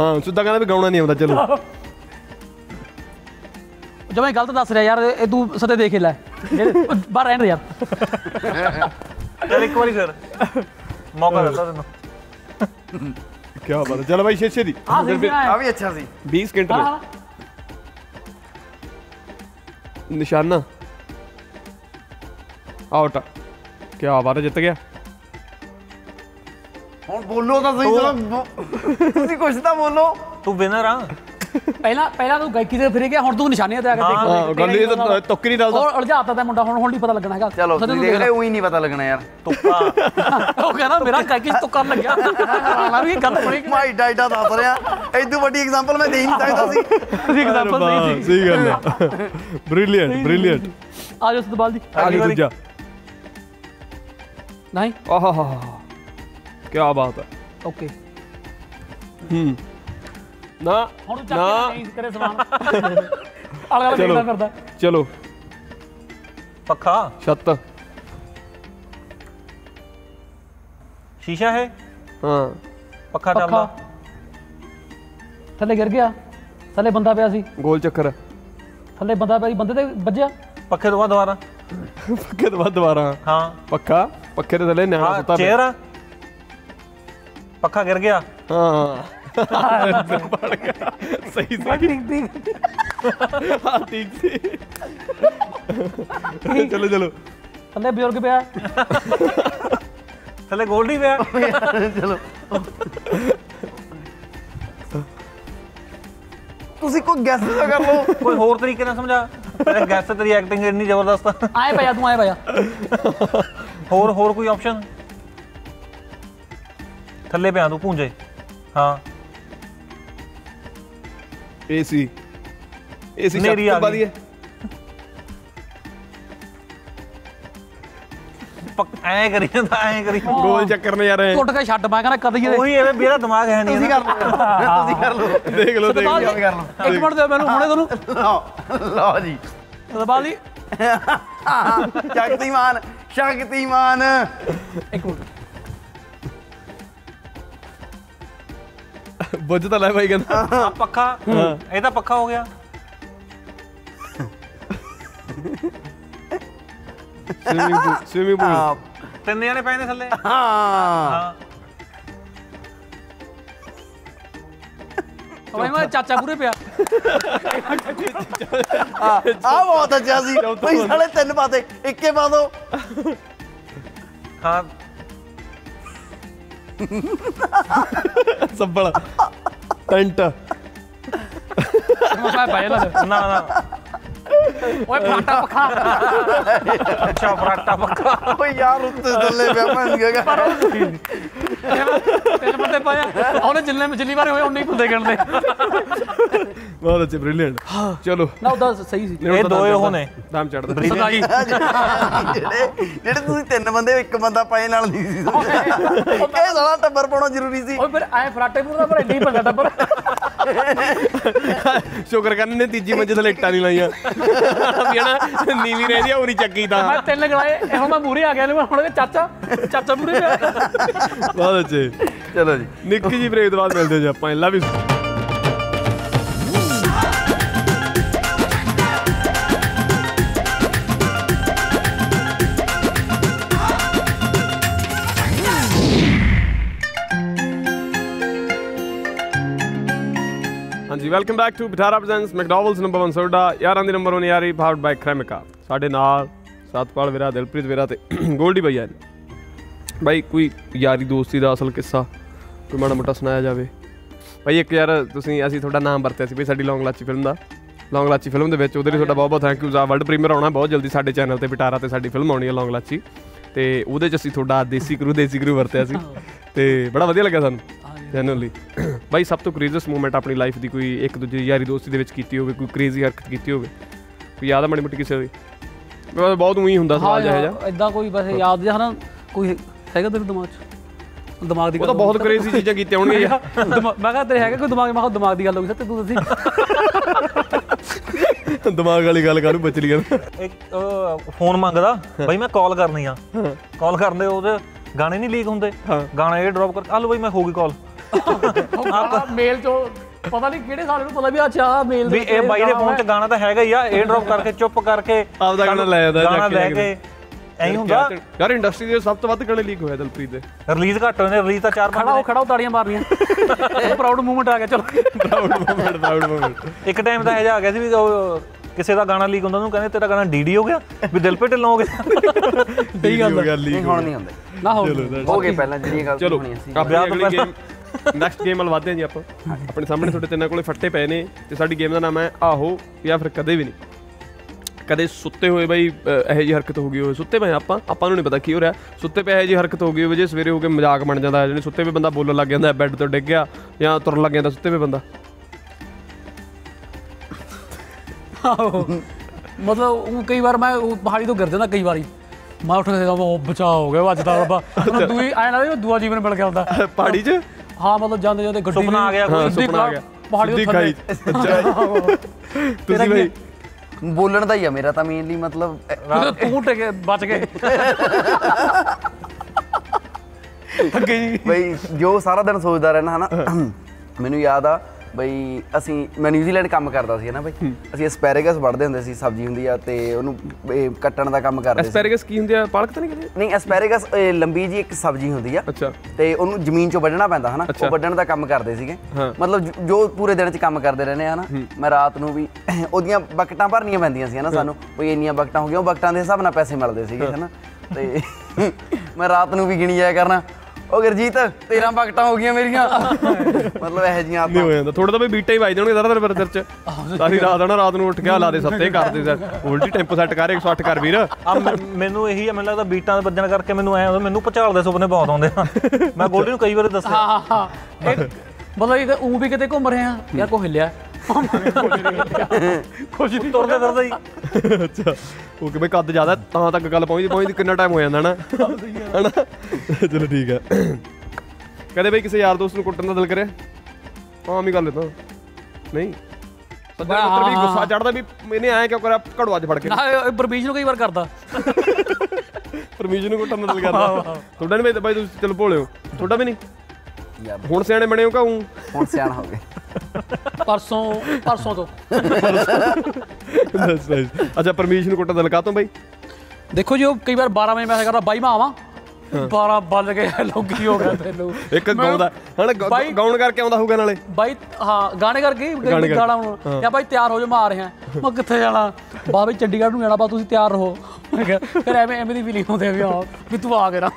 ਹਾਂ ਸਿੱਧਾ ਕਹਿੰਦਾ ਵੀ ਗਾਉਣਾ ਨਹੀਂ ਆਉਂਦਾ ਚਲੋ। ਜਮਾਂ ਗਲਤ ਦੱਸ ਰਿਹਾ ਯਾਰ ਇਹ ਤੂੰ ਸਦੇ ਦੇਖ ਲੈ। ਬਾਹਰ ਰਹਿਣ ਦੇ ਯਾਰ। ਚੱਲ ਇੱਕ ਵਾਰੀ ਫਿਰ। ਮੌਕਾ ਦਿੱਤਾ ਤੈਨੂੰ। ਕੀ ਬਾਤ ਹੈ। ਚਲ ਬਾਈ ਛੇ ਦੀ। ਆ ਵੀ ਅੱਛਾ ਸੀ। 20 ਸਕਿੰਟ ਨੇ ਨਿਸ਼ਾਨਾ। ਆਊਟ। ਕੀ ਬਾਤ ਹੈ ਜਿੱਤ ਗਿਆ। ਹੁਣ ਬੋਲੋ ਤਾਂ ਸਹੀ ਤੁਸੀਂ ਕੁਝ ਤਾਂ ਬੋਲੋ। ਤੂੰ ਵਿਨਰ ਆ। ਪਹਿਲਾਂ ਪਹਿਲਾਂ ਤੂੰ ਗਾਇਕੀ ਦੇ ਫਿਰ ਗਿਆ ਹੁਣ ਤੂੰ ਨਿਸ਼ਾਨੀਆਂ ਤੇ ਆ ਕੇ ਦੇਖ। ਹਾਂ ਗੱਲ ਇਹ ਤਾਂ ਤੁੱਕ ਨਹੀਂ ਡਲਦਾ ਉਹ ਉਲਝਾਤਾ ਤਾਂ ਮੁੰਡਾ ਹੁਣ ਹੁਣ ਨਹੀਂ ਪਤਾ ਲੱਗਣਾ ਹੈਗਾ। ਚਲੋ ਤੁਸੀਂ ਤੂੰ ਦੇਖ ਰਹੇ ਉਹੀ ਨਹੀਂ ਪਤਾ ਲੱਗਣਾ ਯਾਰ। ਤੁੱਕਾ। ਉਹ ਕਹਿੰਦਾ ਮੇਰਾ ਗਾਇਕੀ ਚ ਤੁੱਕਾ ਲੱਗਿਆ। ਆਲਾ ਵੀ ਗੱਲ ਬਣੀ ਮਾਈ ਡਾਈਟਾ ਦੱਸ ਰਿਹਾ। ਐਦੂ ਵੱਡੀ ਐਗਜ਼ਾਮਪਲ ਮੈਂ ਦੇ ਹੀ ਨਹੀਂ ਸਕਦਾ ਸੀ। ਸੀ ਐਗਜ਼ਾਮਪਲ ਨਹੀਂ ਸੀ। ਸਹੀ ਗੱਲ ਹੈ। ਬ੍ਰਿਲੀਅੰਟ ਬ੍ਰਿਲੀਅੰਟ ਆ ਜਾ। ਸਤਬਾਲ ਦੀ ਆਗੇ ਦੂਜਾ। ਨਹੀਂ। ਆਹਾ ਕੀ ਬਾਤ ਹੈ। ਓਕੇ। ਹੂੰ। ਨਾ ਹੁਣ ਚੱਕ ਨਾ। ਕੇ ਨਹੀਂ ਕਰੇ ਸਮਾਨ। ਵਾਲਾ ਦੇਖਦਾ ਫਿਰਦਾ ਚਲੋ। ਪੱਖਾ। ਛੱਤ। ਸ਼ੀਸ਼ਾ ਹੈ ਹਾਂ। ਪੱਖਾ ਪੱਖਾ। ਚੱਲਦਾ ਥੱਲੇ ਗਿਰ ਗਿਆ। ਥੱਲੇ ਬੰਦਾ ਪਿਆ ਸੀ। ਗੋਲ ਚੱਕਰ। ਥੱਲੇ ਬੰਦਾ ਪਿਆ ਸੀ। ਬੰਦੇ ਤੇ ਵੱਜਿਆ? ਪੱਖੇ ਤੋਂ ਬਾਅਦ ਦੁਬਾਰਾ। ਪੱਕੇ ਤੋਂ ਬਾਅਦ ਦੁਬਾਰਾ। ਹਾਂ। ਪੱਕਾ ਪੱਕੇ ਦੇ ਥੱਲੇ ਨਿਆਣਾ ਸੁੱਤਾ ਪਿਆ। ਚੇਅਰ। ਆ ਪੱਖਾ ਗਿਰ ਗਿਆ। ਹਾਂ। ਹਾਂ ਠੀਕ ਸੀ ਚਲੋ ਚਲੋ। ਥੱਲੇ ਬਜ਼ੁਰਗ ਪਿਆ। ਥੱਲੇ ਗੋਲਡੀ ਪਿਆ। ਤੁਸੀਂ ਕੋਈ ਗੈਸ ਤਾਂ ਕਰ ਲਓ। ਕੋਈ ਹੋਰ ਤਰੀਕੇ ਨਾਲ ਸਮਝਾ। ਗੈਸ ਤੇਰੀ ਐਕਟਿੰਗ ਇੰਨੀ ਜ਼ਬਰਦਸਤ ਆਏ ਪਿਆ ਤੂੰ ਆਏ ਪਿਆ ਹੋਰ ਹੋਰ ਕੋਈ ਆਪਸ਼ਨ ਥੱਲੇ ਪਿਆ ਤੂੰ ਪੂੰਜੇ ਹਾਂ। ਏਸੀ ਏਸੀ ਛੱਤ। ਹੈ। ਪੱਕ- ਐਂ ਕਰੀ ਜਾਂਦਾ ਐਂ ਕਰੀ ਗੋਲ ਚੱਕਰ ਨੇ ਯਾਰ ਐਂ। ਟੁੱਟ ਕੇ ਛੱਡ ਮੈਂ ਕਹਿੰਦਾ ਕਦੀ ਇਹ ਉਹੀ ਐਵੇਂ ਮੇਰਾ ਦਿਮਾਗ ਹੈ ਨਹੀਂ ਤੁਸੀਂ ਕਰ ਲਓ। ਤੁਸੀਂ ਕਰ ਲਓ। ਦੇਖ ਲਓ ਦੇਖ ਲਓ। ਕਰ ਲਓ। ਇੱਕ ਮਿੰਟ ਦਿਓ ਮੈਨੂੰ ਹੁਣੇ ਤੁਹਾਨੂੰ। ਲਓ ਲਓ ਜੀ। ਸਤਪਾਲ ਜੀ। ਸ਼ਕਤੀਮਾਨ ਸ਼ਕਤੀਮਾਨ। ਇੱਕ ਮਿੰਟ। ਬੁੱਝ ਤਾਂ ਲੈ ਭਾਈ ਕਹਿੰਦਾ। ਆ ਪੱਖਾ। ਇਹ ਤਾਂ ਪੱਖਾ ਹੋ ਗਿਆ। ਸਵਿਮਿੰਗ ਪੂਲ ਸਵਿਮਿੰਗ ਪੂਲ ਤਿੰਨ ਜਣੇ ਪਏ ਨੇ ਥੱਲੇ। ਹਾਂ। ਹਾਂ। ਭਾਈ ਮੈਂ ਚਾਚਾ ਪੂਰੇ ਪਿਆ। ਆ ਬਹੁਤ ਅੱਛਾ ਸੀ। ਤੁਸੀਂ ਸਾਲੇ ਤਿੰਨ ਪਾਤੇ ਇੱਕੇ ਪਾ ਦੋ ਹਾਂ। ਸੱਬਲ ਟੈਂਟ ਮੈਂ ਪਾਇਆ ਲੱਗ ਨਾ ਨਾ ਓਏ ਫਾਟਾ ਪੱਖਾ ਅੱਛਾ ਫਰਾਟਾ ਪੱਖਾ ਓਏ ਯਾਰ ਉੱਤੇ ਥੱਲੇ ਪਿਆ ਭੰਨ ਗਿਆ ਤਿੰਨ ਬੰਦੇ ਪਾਇਆ ਉਹਨੇ ਜਿੰਨੇ ਜਿੰਨੀ ਵਾਰ ਹੋਏ ਉਨੇ ਹੀ ਬੰਦੇ ਗਿਣਦੇ ਬਹੁਤ ਅੱਛੇ ਬ੍ਰਿਲੀਅੰਟ ਚਲੋ ਨਾ ਉਹਦਾ ਸਹੀ ਸੀ ਇਹ ਦੋਏ ਉਹ ਨੇ ਨਾਮ ਚੜਦਾ ਸਦਾਈ ਜਿਹੜੇ ਜਿਹੜੇ ਤੁਸੀਂ ਤਿੰਨ ਬੰਦੇ ਇੱਕ ਬੰਦਾ ਪਾਏ ਨਾਲ ਨਹੀਂ ਸੀ ਇਹ ਸਾਲਾ ਟੱਬਰ ਪਾਉਣਾ ਜ਼ਰੂਰੀ ਸੀ ਓਏ ਫਿਰ ਐ ਫਰਾਟੇ ਪੂਰ ਦਾ ਪਰ ਐਡੀ ਬੰਦਾ ਟੱਬਰ ਸ਼ੁਕਰ ਕਰਨ ਨੇ ਤੀਜੀ ਮੰਜ਼ਿਲ ਤੇ ਇੱਟਾਂ ਨਹੀਂ ਲਾਈਆਂ। ਵੀ ਹਨਾ ਨੀਵੀਂ ਰਹਿੰਦੀ ਆ ਉਰੀ ਚੱਕੀ ਤਾਂ। ਮੈਂ ਤਿੰਨ ਗਲਾਏ ਹੁਣ ਮੈਂ ਮੂਰੇ ਆ ਗਿਆ ਨੇ ਹੁਣ ਚਾਚਾ ਚਾਚਾ ਮੂਰੇ ਬਹੁਤ ਅੱਛੇ ਚਲੋ ਜੀ। ਨਿੱਕੀ ਜੀ ਬ੍ਰੇਕ ਤੋਂ ਬਾਅਦ ਮਿਲਦੇ ਜੀ ਆਪਾਂ love you welcome back to Pitara presents McDowells number 1 soda ਯਾਰਾਂ ਦੀ ਨੰਬਰ 1 ਯਾਰੀ ਪਾਵਰਡ ਬਾਈ ਕ੍ਰੈਮਿਕਾ ਸਾਡੇ ਨਾਲ ਸਤਪਾਲ ਵੀਰਾ ਦਿਲਪ੍ਰੀਤ ਵੀਰਾ ਤੇ ਗੋਲਡੀ ਭਈਆ ਨੇ। ਬਾਈ ਕੋਈ ਯਾਰੀ ਦੋਸਤੀ ਦਾ ਅਸਲ ਕਿੱਸਾ? ਕੋਈ ਮਾੜਾ ਮੋਟਾ ਸੁਣਾਇਆ ਜਾਵੇ? ਭਾਈ ਇੱਕ ਯਾਰ ਤੁਸੀਂ ਅਸੀਂ ਤੁਹਾਡਾ ਨਾਮ ਵਰਤਿਆ ਸੀ ਬਈ ਸਾਡੀ ਲੌਂਗ ਲਾਚੀ ਫਿਲਮ ਦਾ। ਲੌਂਗ ਲਾਚੀ ਫਿਲਮ ਦੇ ਵਿੱਚ ਉਹਦੇ ਲਈ ਤੁਹਾਡਾ ਬਹੁਤ ਬਹੁਤ ਥੈਂਕ ਯੂ ਜਾ ਵਰਲਡ ਪ੍ਰੀਮੀਅਰ ਆਉਣਾ ਬਹੁਤ ਜਲਦੀ ਸਾਡੇ ਚੈਨਲ ਤੇ ਬਿਟਾਰਾ ਤੇ ਸਾਡੀ ਫਿਲਮ ਆਉਣੀ ਹੈ ਲੌਂਗ ਲਾਚੀ ਤੇ ਉਹਦੇ ਚ ਅਸੀਂ ਤੁਹਾਡਾ ਦੇਸੀ ਕਰੂ ਦੇਸੀ ਕਰੂ ਵਰਤਿਆ ਸੀ। ਤੇ ਬੜਾ ਵਧੀਆ ਲੱਗਿਆ ਸਾਨੂੰ। ਜੈਨੂਅਲੀ ਬਾਈ ਸਭ ਤੋਂ ਕ੍ਰੇਜ਼ੀਅਸਟ ਮੂਮੈਂਟ ਆਪਣੀ ਲਾਈਫ ਦੀ ਕੋਈ ਇੱਕ ਦੂਜੇ ਦੀ ਯਾਰੀ ਦੋਸਤੀ ਦੇ ਵਿੱਚ ਕੀਤੀ ਹੋਵੇ ਕੋਈ ਕ੍ਰੇਜ਼ੀ ਹਰਕਤ ਕੀਤੀ ਹੋਵੇ? ਕੋਈ ਯਾਦ ਆ ਮਾੜੀ ਮੋਟੀ ਕਿਸੇ ਦੀ? ਬਹੁਤ ਉਹੀ ਹੁੰਦਾ ਸਵਾਲ ਜਿਹਾ ਜਿਹਾ। ਇਦਾਂ ਕੋਈ ਬਸ ਯਾਦ ਜਿਹਾ ਨਾ ਕੋਈ ਹੈਗਾ ਤੇਰੇ ਦਿਮਾਗ 'ਚ? ਦਿਮਾਗ ਦੀ ਉਹ ਤਾਂ ਬਹੁਤ ਕ੍ਰੇਜ਼ੀ ਚੀਜ਼ਾਂ ਕੀਤੀਆਂ ਹੋਣਗੀਆਂ। ਮੈਂ ਕਿਹਾ ਤੇਰੇ ਹੈਗਾ ਕੋਈ ਦਿਮਾਗ ਮੈਂ ਕਿਹਾ ਦਿਮਾਗ ਦੀ ਗੱਲ ਹੋ ਗਈ ਸੱਚ ਤੂੰ ਦੱਸੀ। ਦਿਮਾਗ ਵਾਲੀ ਗੱਲ ਕਾਹਨੂੰ ਬਚ ਲਈ ਇੱਕ ਫੋਨ ਮੰਗਦਾ ਬਈ ਮੈਂ ਕਾਲ ਕਰਨੀ ਆ। ਕਾਲ ਕਰਦੇ ਉਹਦੇ ਗਾਣੇ ਨਹੀਂ ਲੀਕ ਹੁੰਦੇ। ਗਾਣਾ ਇਹ ਡ੍ਰੌਪ ਕਰ ਆ ਲਓ ਬਈ ਮੈਂ ਹੋ ਗਈ ਕਾਲ ਮੇਲ ਚੋਂ ਪਤਾ ਨਹੀਂ ਕਿਹੜੇ ਸਾਲੇ ਨੂੰ ਪਤਾ ਵੀ ਅੱਛਾ ਮੇਲ ਵੀ ਇਹ ਬਾਈ ਦੇ ਫੋਨ 'ਚ ਗਾਣਾ ਤਾਂ ਹੈਗਾ ਹੀ ਆ ਇਹ ਡ੍ਰੌਪ ਕਰਕੇ ਚੁੱਪ ਕਰਕੇ ਆਪਦਾ ਗਾਣਾ ਲੈ ਜਾਂਦਾ ਗਾਣਾ ਲੈ ਕੇ। ਐਂ ਹੁੰਦਾ? ਯਾਰ ਇੰਡਸਟਰੀ ਦੇ ਸਭ ਤੋਂ ਵੱਧ ਗਾਣੇ ਲੀਕ ਹੋਇਆ ਦਲਪ੍ਰੀਤ ਦੇ। ਰਿਲੀਜ਼ ਘੱਟ ਹੋਏ ਨੇ ਰਿਲੀਜ਼ ਤਾਂ ਚਾਰ ਖੜਾ ਖੜਾ ਤਾੜੀਆਂ ਮਾਰਨੀਆਂ। [LAUGHS] ਪ੍ਰਾਊਡ ਮੂਵਮੈਂਟ ਆ ਗਿਆ ਚਲੋ। ਪ੍ਰਾਊਡ ਮੂਮੈਂਟ ਪ੍ਰਾਊਡ ਮੂਮੈਂਟ ਨੇ। ਇੱਕ ਟਾਈਮ ਤਾਂ ਇਹ ਜਾ ਆ ਗਿਆ ਸੀ ਵੀ ਉਹ ਕਿਸੇ ਦਾ ਗਾਣਾ ਲੀਕ ਹੁੰਦਾ ਉਹਨੂੰ ਕਹਿੰਦੇ ਤੇਰਾ ਗਾਣਾ ਡੀਡੀ ਹੋ ਗਿਆ ਵੀ ਦਿਲ ਪੇ ਢਿੱਲੋਂ ਹੋ ਗਿਆ। ਸਹੀ ਗੱਲ ਹੈ ਨਹੀਂ ਹੁਣ ਨਹੀਂ ਹੁੰਦੇ। ਨਾ ਹੋ ਹੋ ਗਏ ਪਹਿਲਾਂ ਜਿਹੜੀਆਂ ਗੱਲ ਚਲੋ ਹੋਣੀਆਂ ਸੀ। ਨੈਕਸਟ ਗੇਮ ਵੱਲ ਵਧਦੇ ਹਾਂ ਜੀ ਆਪਾਂ। ਆਪਣੇ ਸਾਹਮਣੇ ਤੁਹਾਡੇ ਤਿੰਨਾਂ ਕੋਲੇ ਫੱਟੇ ਪਏ ਨੇ ਤੇ ਸਾਡੀ ਗੇਮ ਦਾ ਨਾਮ ਹੈ ਆਹੋ ਜਾਂ ਫਿਰ ਕਦੇ ਵੀ ਨਹੀਂ। ਕਦੇ ਸੁੱਤੇ ਹੋਏ ਬਈ ਇਹੋ ਜਿਹੀ ਹਰਕਤ ਹੋ ਗਈ ਹੋਵੇ। ਸੁੱਤੇ ਪਏ ਆਪਾਂ ਆਪਾਂ ਨੂੰ ਨਹੀਂ ਪਤਾ ਕੀ ਹੋ ਰਿਹਾ। ਸੁੱਤੇ ਪਏ ਇਹੋ ਜਿਹੀ ਹਰਕਤ ਹੋ ਗਈ ਹੋਵੇ ਜੇ ਸਵੇਰੇ ਹੋ ਕੇ ਮਜ਼ਾਕ ਬਣ ਜਾਂਦਾ ਜਿਹੜੀ ਸੁੱਤੇ ਪਏ ਬੰਦਾ ਬੋਲਣ ਲੱਗ ਜਾਂਦਾ ਬੈੱਡ ਤੋਂ ਡਿੱਗ ਗਿਆ ਜਾਂ ਤੁਰਨ ਲੱਗ ਜਾਂਦਾ ਸੁੱਤੇ ਪਏ ਬੰਦਾ। ਆਹੋ। ਮਤਲਬ ਉਹ ਕਈ ਵਾਰ ਮੈਂ ਉਹ ਪਹਾੜੀ ਤੋਂ ਗਿਰ ਜਾਂਦਾ ਕਈ ਵਾਰੀ। ਮੈਂ ਉੱਠ ਕੇ ਉਹ ਬਚਾ ਹੋ ਗਿਆ ਅੱਜ ਦਾ [LAUGHS] ਰੱਬਾ ਦੂਈ ਐ ਵੀ ਦੂਆ ਜੀਵਨ ਮਿਲ ਗਿਆ ਹੁੰਦਾ। ਪਹਾੜੀ 'ਚ? ਹਾਂ ਮਤਲਬ ਜਾਂਦੇ ਜਾਂਦੇ ਗੱਡੀ ਸੁਪਨਾ ਆ ਗਿਆ ਕੋਈ। ਸੁਪਨਾ ਆ ਗਿਆ। ਪਹਾੜੀ ਥੱਲੇ ਤੁਸੀਂ ਬਈ ਬੋਲਣ ਦਾ ਹੀ ਆ ਮੇਰਾ ਤਾਂ ਮੇਨਲੀ ਮਤਲਬ ਤੂੰ ਟਿਕ ਬਚ ਗਏ। ਅੱਗੇ ਜੀ। ਬਈ ਜੋ ਸਾਰਾ ਦਿਨ ਸੋਚਦਾ ਰਹਿਣਾ ਹਨਾ ਮੈਨੂੰ ਯਾਦ ਆ ਬਈ ਅਸੀਂ ਮੈਂ ਨਿਊਜ਼ੀਲੈਂਡ ਕੰਮ ਕਰਦਾ ਸੀ ਨਾ ਬਈ। ਅਸੀਂ ਐਸਪੈਰੇਗਸ ਵੜਦੇ ਹੁੰਦੇ ਸੀ ਸਬਜ਼ੀ ਹੁੰਦੀ ਆ ਤੇ ਉਹਨੂੰ ਕੱਟਣ ਦਾ ਕੰਮ ਕਰਦੇ ਸੀ। ਐਸਪੈਰਗਸ ਕੀ ਹੁੰਦੀ ਆ? ਪਾਲਕ ਤਾਂ ਨਹੀਂ ਨਹੀਂ ਐਸਪੈਰੇਗਸ ਲੰਬੀ ਜੀ ਇੱਕ ਸਬਜ਼ੀ ਹੁੰਦੀ ਆ। ਅੱਛਾ। ਤੇ ਉਹਨੂੰ ਜ਼ਮੀਨ ਚੋਂ ਵੱਢਣਾ ਪੈਂਦਾ ਹਨਾ। ਉਹ ਵੱਢਣ ਦਾ ਕੰਮ ਕਰਦੇ ਸੀਗੇ। ਮਤਲਬ ਜੋ- ਪੂਰੇ ਦਿਨ ਚ ਕੰਮ ਕਰਦੇ ਰਹਿੰਦੇ ਆ ਨਾ ਮੈਂ ਰਾਤ ਨੂੰ ਵੀ [CLEARS THROAT] ਉਹਦੀਆਂ ਬਕਟਾਂ ਭਰਨੀਆਂ ਪੈਂਦੀਆਂ ਸੀ ਹਨਾ ਸਾਨੂੰ। ਕੋਈ ਇੰਨੀਆਂ ਬਕਟਾਂ ਹੋ ਗਈਆਂ ਉਹ ਬਕਟਾਂ ਦੇ ਹਿਸਾਬ ਨਾਲ ਪੈਸੇ ਮਿਲਦੇ ਸੀਗੇ ਹਨਾ। ਤੇ [LAUGHS] ਮੈਂ ਰਾਤ ਨੂੰ ਵੀ ਗਿਣੀ ਜਾਇਆ ਕਰਨਾ। ਉਹ ਗੁਰਜੀਤ 13 ਬਕਟਾਂ ਹੋ ਗਈਆਂ ਮੇਰੀਆਂ। ਮਤਲਬ ਇਹੋ ਜੀਆਂ ਨਹੀਂ ਹੋ ਆਪਾਂ ਜਾਂਦਾ। ਥੋੜਾ ਤਾਂ ਬਈ ਬੀਟਾ ਹੀ ਵੱਜ ਜਾਣਗੇ ਸਾਰਾ ਦਿਨ ਫਿਰ ਸਿਰ 'ਚ ਸਾਰੀ ਰਾਤ ਨਾ ਰਾਤ ਨੂੰ ਉੱਠ ਕੇ ਲਾ ਦੇ ਸੱਤੇ ਕਰਦੇ ਸਰ। ਉਲਟੀ ਟੈਂਪੋ ਸੈੱਟ ਕਰ 108 ਕਰ ਵੀਰ। ਮੈਨੂੰ ਇਹੀ ਆ ਮੈਨੂੰ ਲੱਗਦਾ ਬੀਟਾਂ ਦੇ ਵੱਜਣ ਕਰਕੇ ਮੈਨੂੰ ਐ ਹੁੰਦਾ ਮੈਨੂੰ ਭੁਚਾਲ ਦੇ ਸੁਪਨੇ ਬਹੁਤ ਆਉਂਦੇ ਆ। ਮੈਂ ਗੋਲਡੀ ਨੂੰ ਕਈ ਵਾਰੀ ਦੱਸਿਆ। ਹਾਂ ਹਾਂ ਮਤਲਬ ਇਹ ਉਹ ਵੀ ਕਿਤੇ ਘੁੰਮ ਰਹੇ ਆ ਯਾਰ ਕੋ ਹਿੱਲਿਆ। ਕੁਝ ਨਹੀਂ ਤੁਰਦੇ ਫਿਰਦੇ ਹੀ। ਅੱਛਾ ਉਹ ਕਿ ਬਈ ਕੱਦ ਜ਼ਿਆਦਾ ਤਾਂ ਤੱਕ ਗੱਲ ਪਹੁੰਚਦੀ ਪਹੁੰਚਦੀ ਕਿੰਨਾ ਟਾਈਮ ਹੋ ਜਾਂਦਾ ਨਾ ਹਨਾ? ਚਲੋ ਠੀਕ ਹੈ। ਕਦੇ ਬਈ ਕਿਸੇ ਯਾਰ ਦੋਸਤ ਨੂੰ ਕੁੱਟਣ ਦਾ ਦਿਲ ਕਰਿਆ? ਹਾਂ ਮੈਂ ਗੱਲ ਤਾਂ। ਨਹੀਂ? ਸੱਜਣ ਪੁੱਤਰ ਵੀ ਗੁੱਸਾ ਚੜਦਾ ਵੀ ਮੈਨੇ ਆਇਆ ਕਿਉਂ ਕਰਿਆ? ਘੜਵਾ ਅੱਜ ਫੜ ਕੇ। ਨਾ ਪਰਮਿਸ਼ਨ ਨੂੰ ਕਈ ਵਾਰ ਕਰਦਾ। ਪਰਮਿਸ਼ਨ ਨੂੰ ਕੁੱਟਣ ਦਾ ਦਿਲ ਕਰਦਾ। ਤੁਹਾਡਾ ਨਹੀਂ ਬਾਈ ਤੁਸੀਂ ਚਲੋ ਭੋਲਿਓ। ਤੁਹਾਡਾ ਵੀ ਨਹੀਂ ਹੁਣ ਸਿਆਣੇ ਬਣੇ ਹੋ ਕਾਹੂ ਹੁਣ ਸਿਆਣਾ ਹੋ ਗਏ। ਪਰਸੋਂ ਪਰਸੋਂ ਤੋਂ। ਦੱਸ ਅੱਛਾ ਪਰਮਿਸ਼ਨ ਨੂੰ ਕੁੱਟਣ ਦਾ ਕਾਤੋਂ ਬਾਈ? ਦੇਖੋ ਜੀ ਉਹ ਕਈ ਵਾਰ 12 ਵਜੇ ਮੈਸੇਜ ਕਰਦਾ ਬਾਈ ਮੈਂ ਆਵਾਂ। 12 ਵੱਜ ਕੇ ਲੋਕੀ ਹੋ ਗਿਆ ਤੈਨੂੰ। ਇੱਕ ਗਾਉਂਦਾ ਹਣ ਗਾਉਣ ਕਰਕੇ ਆਉਂਦਾ ਹੋਊਗਾ ਨਾਲੇ। ਬਾਈ ਹਾਂ ਗਾਣੇ ਕਰਕੇ ਗਾਣੇ ਹੁਣ। ਕਿਆ ਬਾਈ ਤਿਆਰ ਹੋ ਜਾ ਮੈਂ ਆ ਰਿਹਾ। ਮੈਂ ਕਿੱਥੇ ਜਾਣਾ? ਬਾ ਬਈ ਚੰਡੀਗੜ੍ਹ ਨੂੰ ਜਾਣਾ ਬਾ ਤੁਸੀਂ ਤਿਆਰ ਰਹੋ। ਮੈਂ ਕਿਹਾ ਫਿਰ ਐਵੇਂ ਐਵੇਂ ਦੀ ਫੀਲਿੰਗ ਹੁੰਦੀ ਆ ਵੀ ਹਾਂ ਵੀ ਤੂੰ ਆ ਗਿਆ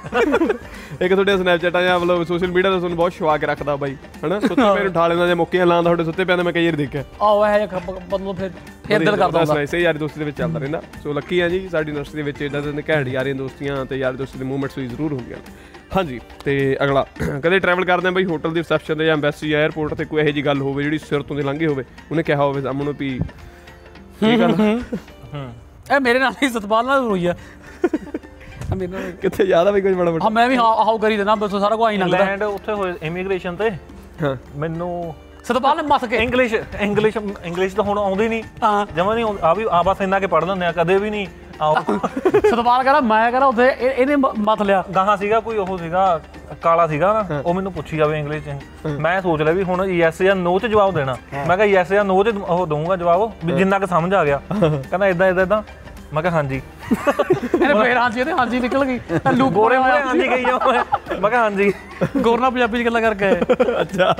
ਇੱਕ ਤੁਹਾਡੇ ਸਨੈਪਚੈਟਾਂ ਜਾਂ ਮਤਲਬ ਸੋਸ਼ਲ ਮੀਡੀਆ ਤੇ ਤੁਹਾਨੂੰ ਬਹੁਤ ਸ਼ੌਕ ਰੱਖਦਾ ਬਾਈ ਹਨਾ? ਸੁੱਤੇ ਪਏ ਨੂੰ ਠਾ ਲੈਂਦਾ ਜਾਂ ਮੁੱਕੀਆਂ ਲਾਉਂਦਾ ਤੁਹਾਡੇ ਸੁੱਤੇ ਪਿਆਂ ਮੈਂ ਕਈ ਵਾਰ ਦੇਖਿਆ। ਆਓ ਇਹ ਜਿਹਾ ਖੱਪ- ਮਤਲਬ ਫਿਰ ਫਿਰ ਦਿਲ ਕਰਦਾ ਹੁੰਦਾ। ਇਸੇ ਯਾਰੀ ਦੋਸਤੀ ਦੇ ਵਿੱਚ ਚੱਲਦਾ ਰਹਿੰਦਾ। ਸੋ ਲੱਕੀ ਆ ਜੀ ਸਾਡੀ ਯੂਨੀਵਰਸਿਟੀ ਦੇ ਵਿੱਚ ਇਦਾਂ ਦੇ ਘੈਂਟ ਯਾਰੀਆਂ ਦੋਸਤੀਆਂ ਤੇ ਯਾਰੀ ਦੋਸਤੀ ਦੇ ਮੂਵਮੈਂਟਸ ਵੀ ਜ਼ਰੂਰ ਹੁੰਦੀਆਂ। ਹਾਂਜੀ ਤੇ ਅਗਲਾ। ਕਦੇ ਟਰੈਵਲ ਕਰਦੇ ਆ ਬਈ ਹੋਟਲ ਦੀ ਰਿਸੈਪਸ਼ਨ ਤੇ ਜਾਂ ਐਮਬੈਸੀ ਜਾਂ 에ਅਰਪੋਰਟ ਤੇ ਕੋਈ ਇਹੋ ਜੀ ਗੱਲ ਹੋਵੇ ਜਿਹੜੀ ਸਿਰ ਤੋਂ ਦੀ ਲੰਘੀ ਹੋਵੇ ਉਹਨੇ ਕਿਹਾ ਹੋਵੇ ਸਾਹਮਣੇ ਵੀ ਕੀ ਗੱਲ ਇਹ ਮੇਰੇ ਨਾਲ ਹੀ ਸਤਪਾਲ ਨਾਲ ਹੋਈ ਆ। [LAUGHS] ਇਹ ਮੇਰੇ ਨਾਲ ਕਿੱਥੇ ਜ਼ਿਆਦਾ ਵੀ ਕੁਝ ਬੜਾ ਹਾਂ ਮੈਂ ਵੀ ਹਾਂ ਆਹੋ ਕਰੀ ਦੇਣਾ ਬਸ ਸਾਰਾ ਕੁਝ ਆਈ ਲੰਘਦਾ। ਲੈਂਡ ਉੱਥੇ ਹੋਏ ਇਮੀਗ੍ਰੇਸ਼ਨ ਤੇ? ਹਾਂ। ਮੈਨੂੰ ਸਤਪਾਲ ਨੇ ਮੱਥ ਕੇ। ਇੰਗਲਿਸ਼ ਇੰਗਲਿਸ਼ ਇੰਗਲਿਸ਼ ਤਾਂ ਹੁਣ ਆਉਂਦੀ ਨਹੀਂ ਹਾਂ। ਜਮਾ ਨਹੀਂ। ਆ ਵੀ ਆ ਬਸ ਇੰਨਾ ਕੇ ਪੜ ਲੈਂਦੇ ਆ ਕਦੇ ਵੀ ਨਹੀਂ ਆਓ। ਸਤਪਾਲ ਕਹਿੰਦਾ ਮੈਂ ਕਹਿੰਦਾ ਉੱਥੇ ਇਹ- ਇਹਨੇ ਮ- ਮੱਥ ਲਿਆ। ਗਾਹਾਂ ਸੀਗਾ ਕੋਈ ਉਹ ਸੀਗਾ ਕਾਲਾ ਸੀਗਾ ਨਾ ਉਹ ਮੈਨੂੰ ਪੁੱਛੀ ਜਾਵੇ ਇੰਗਲਿਸ਼ ਚ। ਮੈਂ ਸੋਚ ਲਿਆ ਵੀ ਹੁਣ ਯੈਸ ਜਾਂ ਨੋ ਚ ਜਵਾਬ ਦੇਣਾ। ਮੈਂ ਕਿਹਾ ਯੈਸ ਜਾਂ ਨੋ ਚ ਉਹ ਦਊਂਗਾ ਜਵਾਬ ਵੀ ਜਿੰਨਾ ਕੁ ਸਮਝ ਆ ਗਿਆ। ਕਹਿੰਦਾ ਇਦਾਂ ਇਦਾਂ ਇਦਾਂ ਮੈਂ ਕਿਹਾ ਹਾਂਜੀ। ਇਹਨੇ ਫੇਰ ਹਾਂਜੀ ਇਹਦੇ ਹਾਂਜੀ ਨਿਕਲ ਗਈ। ਲੂਪ ਗੋਰੇ ਮੋਰੇ ਹਾਂਜੀ ਕਹੀ ਜਾਓ ਮੈਂ ਮੈਂ ਕਿਹਾ ਹਾਂਜੀ। ਗੋਰਨਾ ਪੰਜਾਬੀ ਚ ਗੱਲਾਂ ਕਰਕੇ ਆਏ। ਅੱਛਾ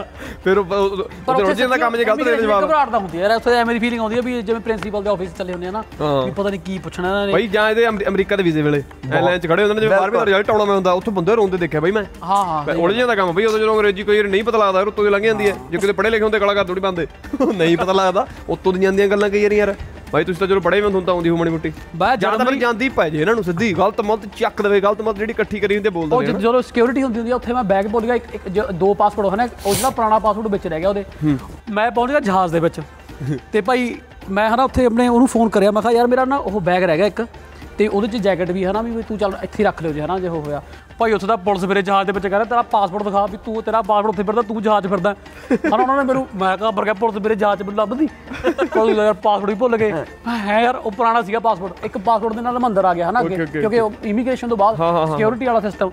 ਫਿਰ ਉਹ ਰੋਜ਼ ਦਾ ਕੰਮ ਜੇ ਗਲਤ ਦੇ ਜਵਾਬ। ਘਬਰਾਹਟ ਤਾਂ ਹੁੰਦੀ ਹੈ ਯਾਰ ਉੱਥੇ ਐਵੇਂ ਦੀ ਫੀਲਿੰਗ ਆਉਂਦੀ ਹੈ ਵੀ ਜਿਵੇਂ ਪ੍ਰਿੰਸੀਪਲ ਦੇ ਆਫਿਸ ਚੱਲੇ ਹੁੰਦੇ ਆ ਨਾ। ਵੀ ਪਤਾ ਨਹੀਂ ਕੀ ਪੁੱਛਣਾ ਇਹਨਾਂ ਨੇ। ਬਾਈ ਜਾਂ ਇਹਦੇ ਅਮਰੀ- ਅਮਰੀਕਾ ਦੇ ਵੀਜ਼ੇ ਵੇਲੇ ਐਲਾਨ ਚ ਖੜੇ ਹੁੰਦੇ ਨੇ ਜਿਵੇਂ ਬਾਹਰ ਵੀ ਰਿਜ਼ਲਟ ਆਉਣਾ ਮੈਂ ਹੁੰਦਾ ਉੱਥੇ ਬੰਦੇ ਰੋਂਦੇ ਦੇਖਿਆ ਬਾਈ ਮੈਂ। ਹਾਂ ਹਾਂ ਉਲਝਿਆਂ ਦਾ ਕੰਮ ਬਈ ਉਦੋਂ ਜਦੋਂ ਅੰਗਰੇਜ਼ੀ ਕੋਈ ਨਹੀਂ ਪਤਾ ਲੱਗਦਾ ਰੁੱਤੋਂ ਦੀ ਲੰਘ ਜਾਂਦੀ ਹੈ। ਜੇ ਕਿਤੇ ਪੜ੍ਹੇ ਲਿਖੇ ਹੁੰਦੇ ਕਲਾਕਾਰ ਥੋੜੀ ਬੰਦੇ ਨਹੀਂ ਪਤਾ ਲੱਗਦਾ ਉੱਤੋਂ ਦੀ ਜਾਂਦੀਆਂ ਗੱਲਾਂ ਕਈ ਯਾਰ। ਬਾਈ ਤੁਸੀਂ ਤਾਂ ਚਲੋ ਪੜ੍ਹੇ ਵੀ ਤੁਹਾਨੂੰ ਤਾਂ ਆਉਂਦੀ ਹੋ ਮਾੜੀ ਮੋਟੀ। ਬਾਈ ਜਾਂ ਤਾਂ ਫਿਰ ਜਾਂਦੀ ਪੈ ਜੇ ਇਹਨਾਂ ਨੂੰ ਸਿੱਧੀ ਗਲਤ ਮਤ ਚੱਕ ਦੇਵੇ ਗਲਤ ਮਤ ਜਿਹੜੀ ਇਕੱਠੀ ਕਰੀ ਹੁੰਦੀ ਬੋਲ ਉਹ ਜਦੋਂ ਸਿਕਿਉਰਿਟੀ ਹੁੰਦੀ ਹੁੰਦੀ ਆ ਉੱਥੇ ਮੈਂ ਬੈਗ ਭੁੱਲ ਗਿਆ ਇੱਕ ਦੋ ਪਾਸਪੋਰਟ ਹਨ ਉਹ ਜਿਹੜਾ ਪੁਰਾਣਾ ਪਾਸਪੋਰਟ ਵਿੱਚ ਰਹਿ ਗਿਆ ਉਹਦੇ। ਮੈਂ ਪਹੁੰਚ ਗਿਆ ਜਹਾਜ਼ ਦੇ ਵਿੱਚ। ਤੇ ਭਾਈ ਮੈਂ ਹਨਾ ਉੱਥੇ ਆਪਣੇ ਉਹਨੂੰ ਫੋਨ ਕਰਿਆ ਮੈਂ ਕਿਹਾ ਯਾਰ ਮੇਰਾ ਨਾ ਉਹ ਬੈਗ ਰਹਿ ਗਿਆ ਇੱਕ। ਤੇ ਉਹਦੇ 'ਚ ਜੈਕਟ ਵੀ ਹੈ ਨਾ ਵੀ ਤੂੰ ਚੱਲ ਇੱਥੇ ਰੱਖ ਲਿਓ ਜੇ ਹੈ ਨਾ ਜੇ ਉਹ ਹੋਇਆ। ਭਾਈ ਉੱਥੇ ਦਾ ਪੁਲਿਸ ਮੇਰੇ ਜਹਾਜ਼ ਦੇ ਵਿੱਚ ਕਹਿੰਦਾ ਤੇਰਾ ਪਾਸਪੋਰਟ ਦਿਖਾ ਵੀ ਤੂੰ ਤੇਰਾ ਪਾਸਪੋਰਟ ਉੱਥੇ ਫਿਰਦਾ ਤੂੰ ਜਹਾਜ਼ ਫਿਰਦਾ। ਹਨਾ ਉਹਨਾਂ ਨੇ ਮੈਨੂੰ ਮੈਂ ਕਹਾ ਬਰ ਗਿਆ ਪੁਲਿਸ ਮੇਰੇ ਜਹਾਜ਼ 'ਚ ਮੈਨੂੰ ਲੱਭਦੀ। ਕੋਈ ਯਾਰ ਪਾਸਪੋਰਟ ਹੀ ਭੁੱਲ ਗਏ। ਹੈ। ਯਾਰ ਉਹ ਪੁਰਾਣਾ ਸੀਗਾ ਪਾਸਪੋਰਟ ਇੱਕ ਪਾਸਪੋਰਟ ਦੇ ਨਾਲ ਮੈਂ ਅੰਦਰ ਆ ਗਿਆ ਹਨਾ ਕਿਉਂਕਿ ਉਹ ਇਮੀਗ੍ਰੇਸ਼ਨ ਤੋਂ ਬਾਅਦ ਸਿਕਿਉਰਿਟੀ ਵਾਲਾ ਸਿਸਟਮ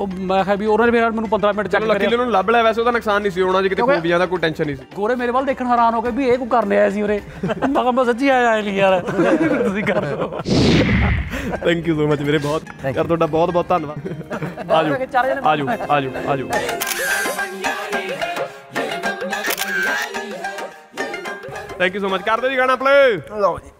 ਉਹ ਮੈਂ ਕਿਹਾ ਵੀ ਉਹਨਾਂ ਨੇ ਫਿਰ ਮੈਨੂੰ 15 ਮਿੰਟ ਚੈੱਕ ਚਲੋ ਕਰਿਆ। ਲੱਕੀ ਨੂੰ ਲੱਭ ਲਿਆ ਵੈਸੇ ਉਹਦਾ ਨੁਕਸਾਨ ਨਹੀਂ ਸੀ ਹੋਣਾ ਜੇ ਕਿਤੇ ਕਿਉਂਕਿ- ਖੂਬੀਆਂ ਦਾ ਕੋਈ ਟੈਨਸ਼ਨ ਨਹੀਂ ਸੀ। ਗੋਰੇ ਮੇਰੇ ਵੱਲ ਦੇਖਣ ਹੈਰਾਨ ਹੋ ਗਏ ਵੀ ਇਹ ਕੋ ਕਰਨ ਆਇਆ ਸੀ ਉਰੇ। ਮੈਂ ਕਿਹਾ ਮੈਂ ਸੱਚੀ ਆਇਆ ਨਹੀਂ ਯਾਰ। ਤੁਸੀਂ ਕਰ ਲਓ। ਥੈਂਕ ਯੂ ਸੋ ਮਚ ਵੀਰੇ ਬਹੁਤ। ਯਾਰ ਤੁਹਾਡਾ ਬਹੁਤ ਬਹੁਤ ਧੰਨਵਾਦ। ਆਜੋ ਆਜੋ ਆਜੋ ਆਜੋ। ਥੈਂਕ ਯੂ ਸੋ ਮਚ ਕਰ ਦਿਓ ਜੀ ਗਾਣਾ ਪਲੇ ਲਓ ਜੀ।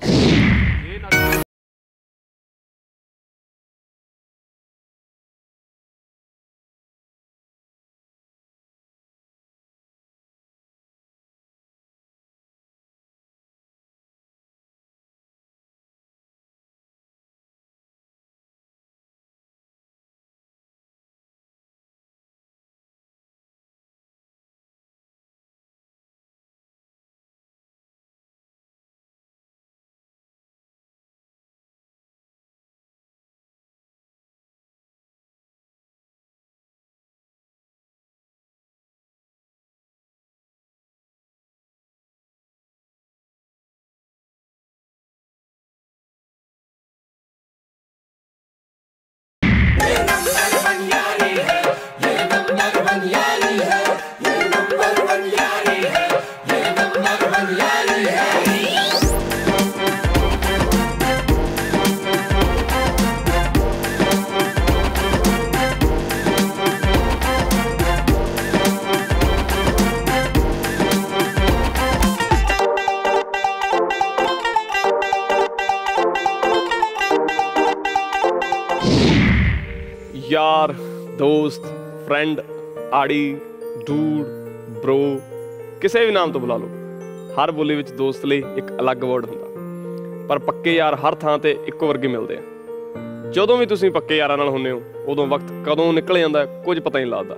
ਦੋਸਤ ਫਰੈਂਡ ਆੜੀ ਡੂਡ ਬ੍ਰੋ ਕਿਸੇ ਵੀ ਨਾਮ ਤੋਂ ਬੁਲਾ ਲਓ। ਹਰ ਬੋਲੀ ਵਿੱਚ ਦੋਸਤ ਲਈ ਇੱਕ ਅਲੱਗ ਵਰਡ ਹੁੰਦਾ। ਪਰ ਪੱਕੇ ਯਾਰ ਹਰ ਥਾਂ ਤੇ ਇੱਕੋ ਵਰਗੇ ਮਿਲਦੇ ਆ। ਜਦੋਂ ਵੀ ਤੁਸੀਂ ਪੱਕੇ ਯਾਰਾਂ ਨਾਲ ਹੁੰਨੇ ਹੋ, ਉਦੋਂ ਵਕਤ ਕਦੋਂ ਨਿਕਲ ਜਾਂਦਾ ਕੁਝ ਪਤਾ ਹੀ ਨਹੀਂ ਲੱਗਦਾ।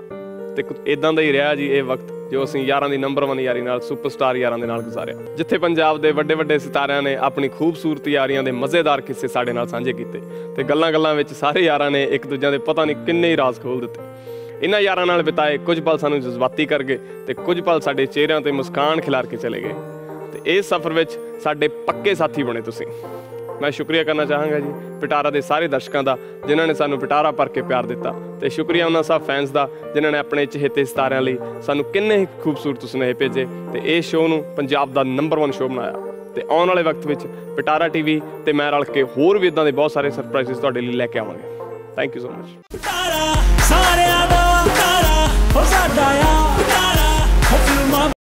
ਤੇ ਇਦਾਂ ਦਾ ਹੀ ਰਿਹਾ ਜੀ ਇਹ ਵਕਤ। ਜੋ ਅਸੀਂ ਯਾਰਾਂ ਦੀ ਨੰਬਰ 1 ਯਾਰੀ ਨਾਲ ਸੁਪਰਸਟਾਰ ਯਾਰਾਂ ਦੇ ਨਾਲ ਗੁਜ਼ਾਰਿਆ। ਜਿੱਥੇ ਪੰਜਾਬ ਦੇ ਵੱਡੇ ਵੱਡੇ ਸਿਤਾਰਿਆਂ ਨੇ ਆਪਣੀ ਖੂਬਸੂਰਤ ਯਾਰੀਆਂ ਦੇ ਮਜ਼ੇਦਾਰ ਕਿੱਸੇ ਸਾਡੇ ਨਾਲ ਸਾਂਝੇ ਕੀਤੇ ਤੇ ਗੱਲਾਂ-ਗੱਲਾਂ ਵਿੱਚ ਸਾਰੇ ਯਾਰਾਂ ਨੇ ਇੱਕ ਦੂਜਿਆਂ ਦੇ ਪਤਾ ਨਹੀਂ ਕਿੰਨੇ ਹੀ ਰਾਜ਼ ਖੋਲ ਦਿੱਤੇ। ਇਹਨਾਂ ਯਾਰਾਂ ਨਾਲ ਬਿਤਾਏ ਕੁਝ ਪਲ ਸਾਨੂੰ ਜਜ਼ਬਾਤੀ ਕਰ ਗਏ ਤੇ ਕੁਝ ਪਲ ਸਾਡੇ ਚਿਹਰਿਆਂ ਤੇ ਮੁਸਕਾਨ ਖਿਲਾਰ ਕੇ ਚਲੇ ਗਏ। ਤੇ ਇਸ ਸਫ਼ਰ ਵਿੱਚ ਸਾਡੇ ਪੱਕੇ ਸਾਥੀ ਬਣੇ ਤੁਸੀਂ। ਮੈਂ ਸ਼ੁਕਰੀਆ ਕਰਨਾ ਚਾਹਾਂਗਾ ਜੀ ਪਟਾਰਾ ਦੇ ਸਾਰੇ ਦਰਸ਼ਕਾਂ ਦਾ, ਜਿਨ੍ਹਾਂ ਨੇ ਸਾਨੂੰ ਪਟਾਰਾ ਭਰ ਕੇ ਪਿਆਰ ਦਿੱਤਾ। ਤੇ ਸ਼ੁਕਰੀਆ ਉਹਨਾਂ ਸਭ ਫੈਨਸ ਦਾ, ਜਿਨ੍ਹਾਂ ਨੇ ਆਪਣੇ ਚਹੇਤੇ ਸਿਤਾਰਿਆਂ ਲਈ ਸਾਨੂੰ ਕਿੰਨੇ ਹੀ ਖੂਬਸੂਰਤ ਸੁਨੇਹੇ ਭੇਜੇ ਤੇ ਇਹ ਸ਼ੋਅ ਨੂੰ ਪੰਜਾਬ ਦਾ ਨੰਬਰ 1 ਸ਼ੋਅ ਬਣਾਇਆ। ਤੇ ਆਉਣ ਵਾਲੇ ਵਕਤ ਵਿੱਚ ਪਟਾਰਾ ਟੀਵੀ ਤੇ ਮੈਂ ਰਲ ਕੇ ਹੋਰ ਵੀ ਇਦਾਂ ਦੇ ਬਹੁਤ ਸਾਰੇ ਸਰਪ੍ਰਾਈਜ਼ਸ ਤੁਹਾਡੇ ਲਈ ਲੈ ਕੇ ਆਵਾਂਗੇ। ਥੈਂਕ ਯੂ ਸੋ ਮਚ ਸਾਰਿਆਂ ਦਾ ਤਾਰਾ ਹੋ ਸਾਡਾ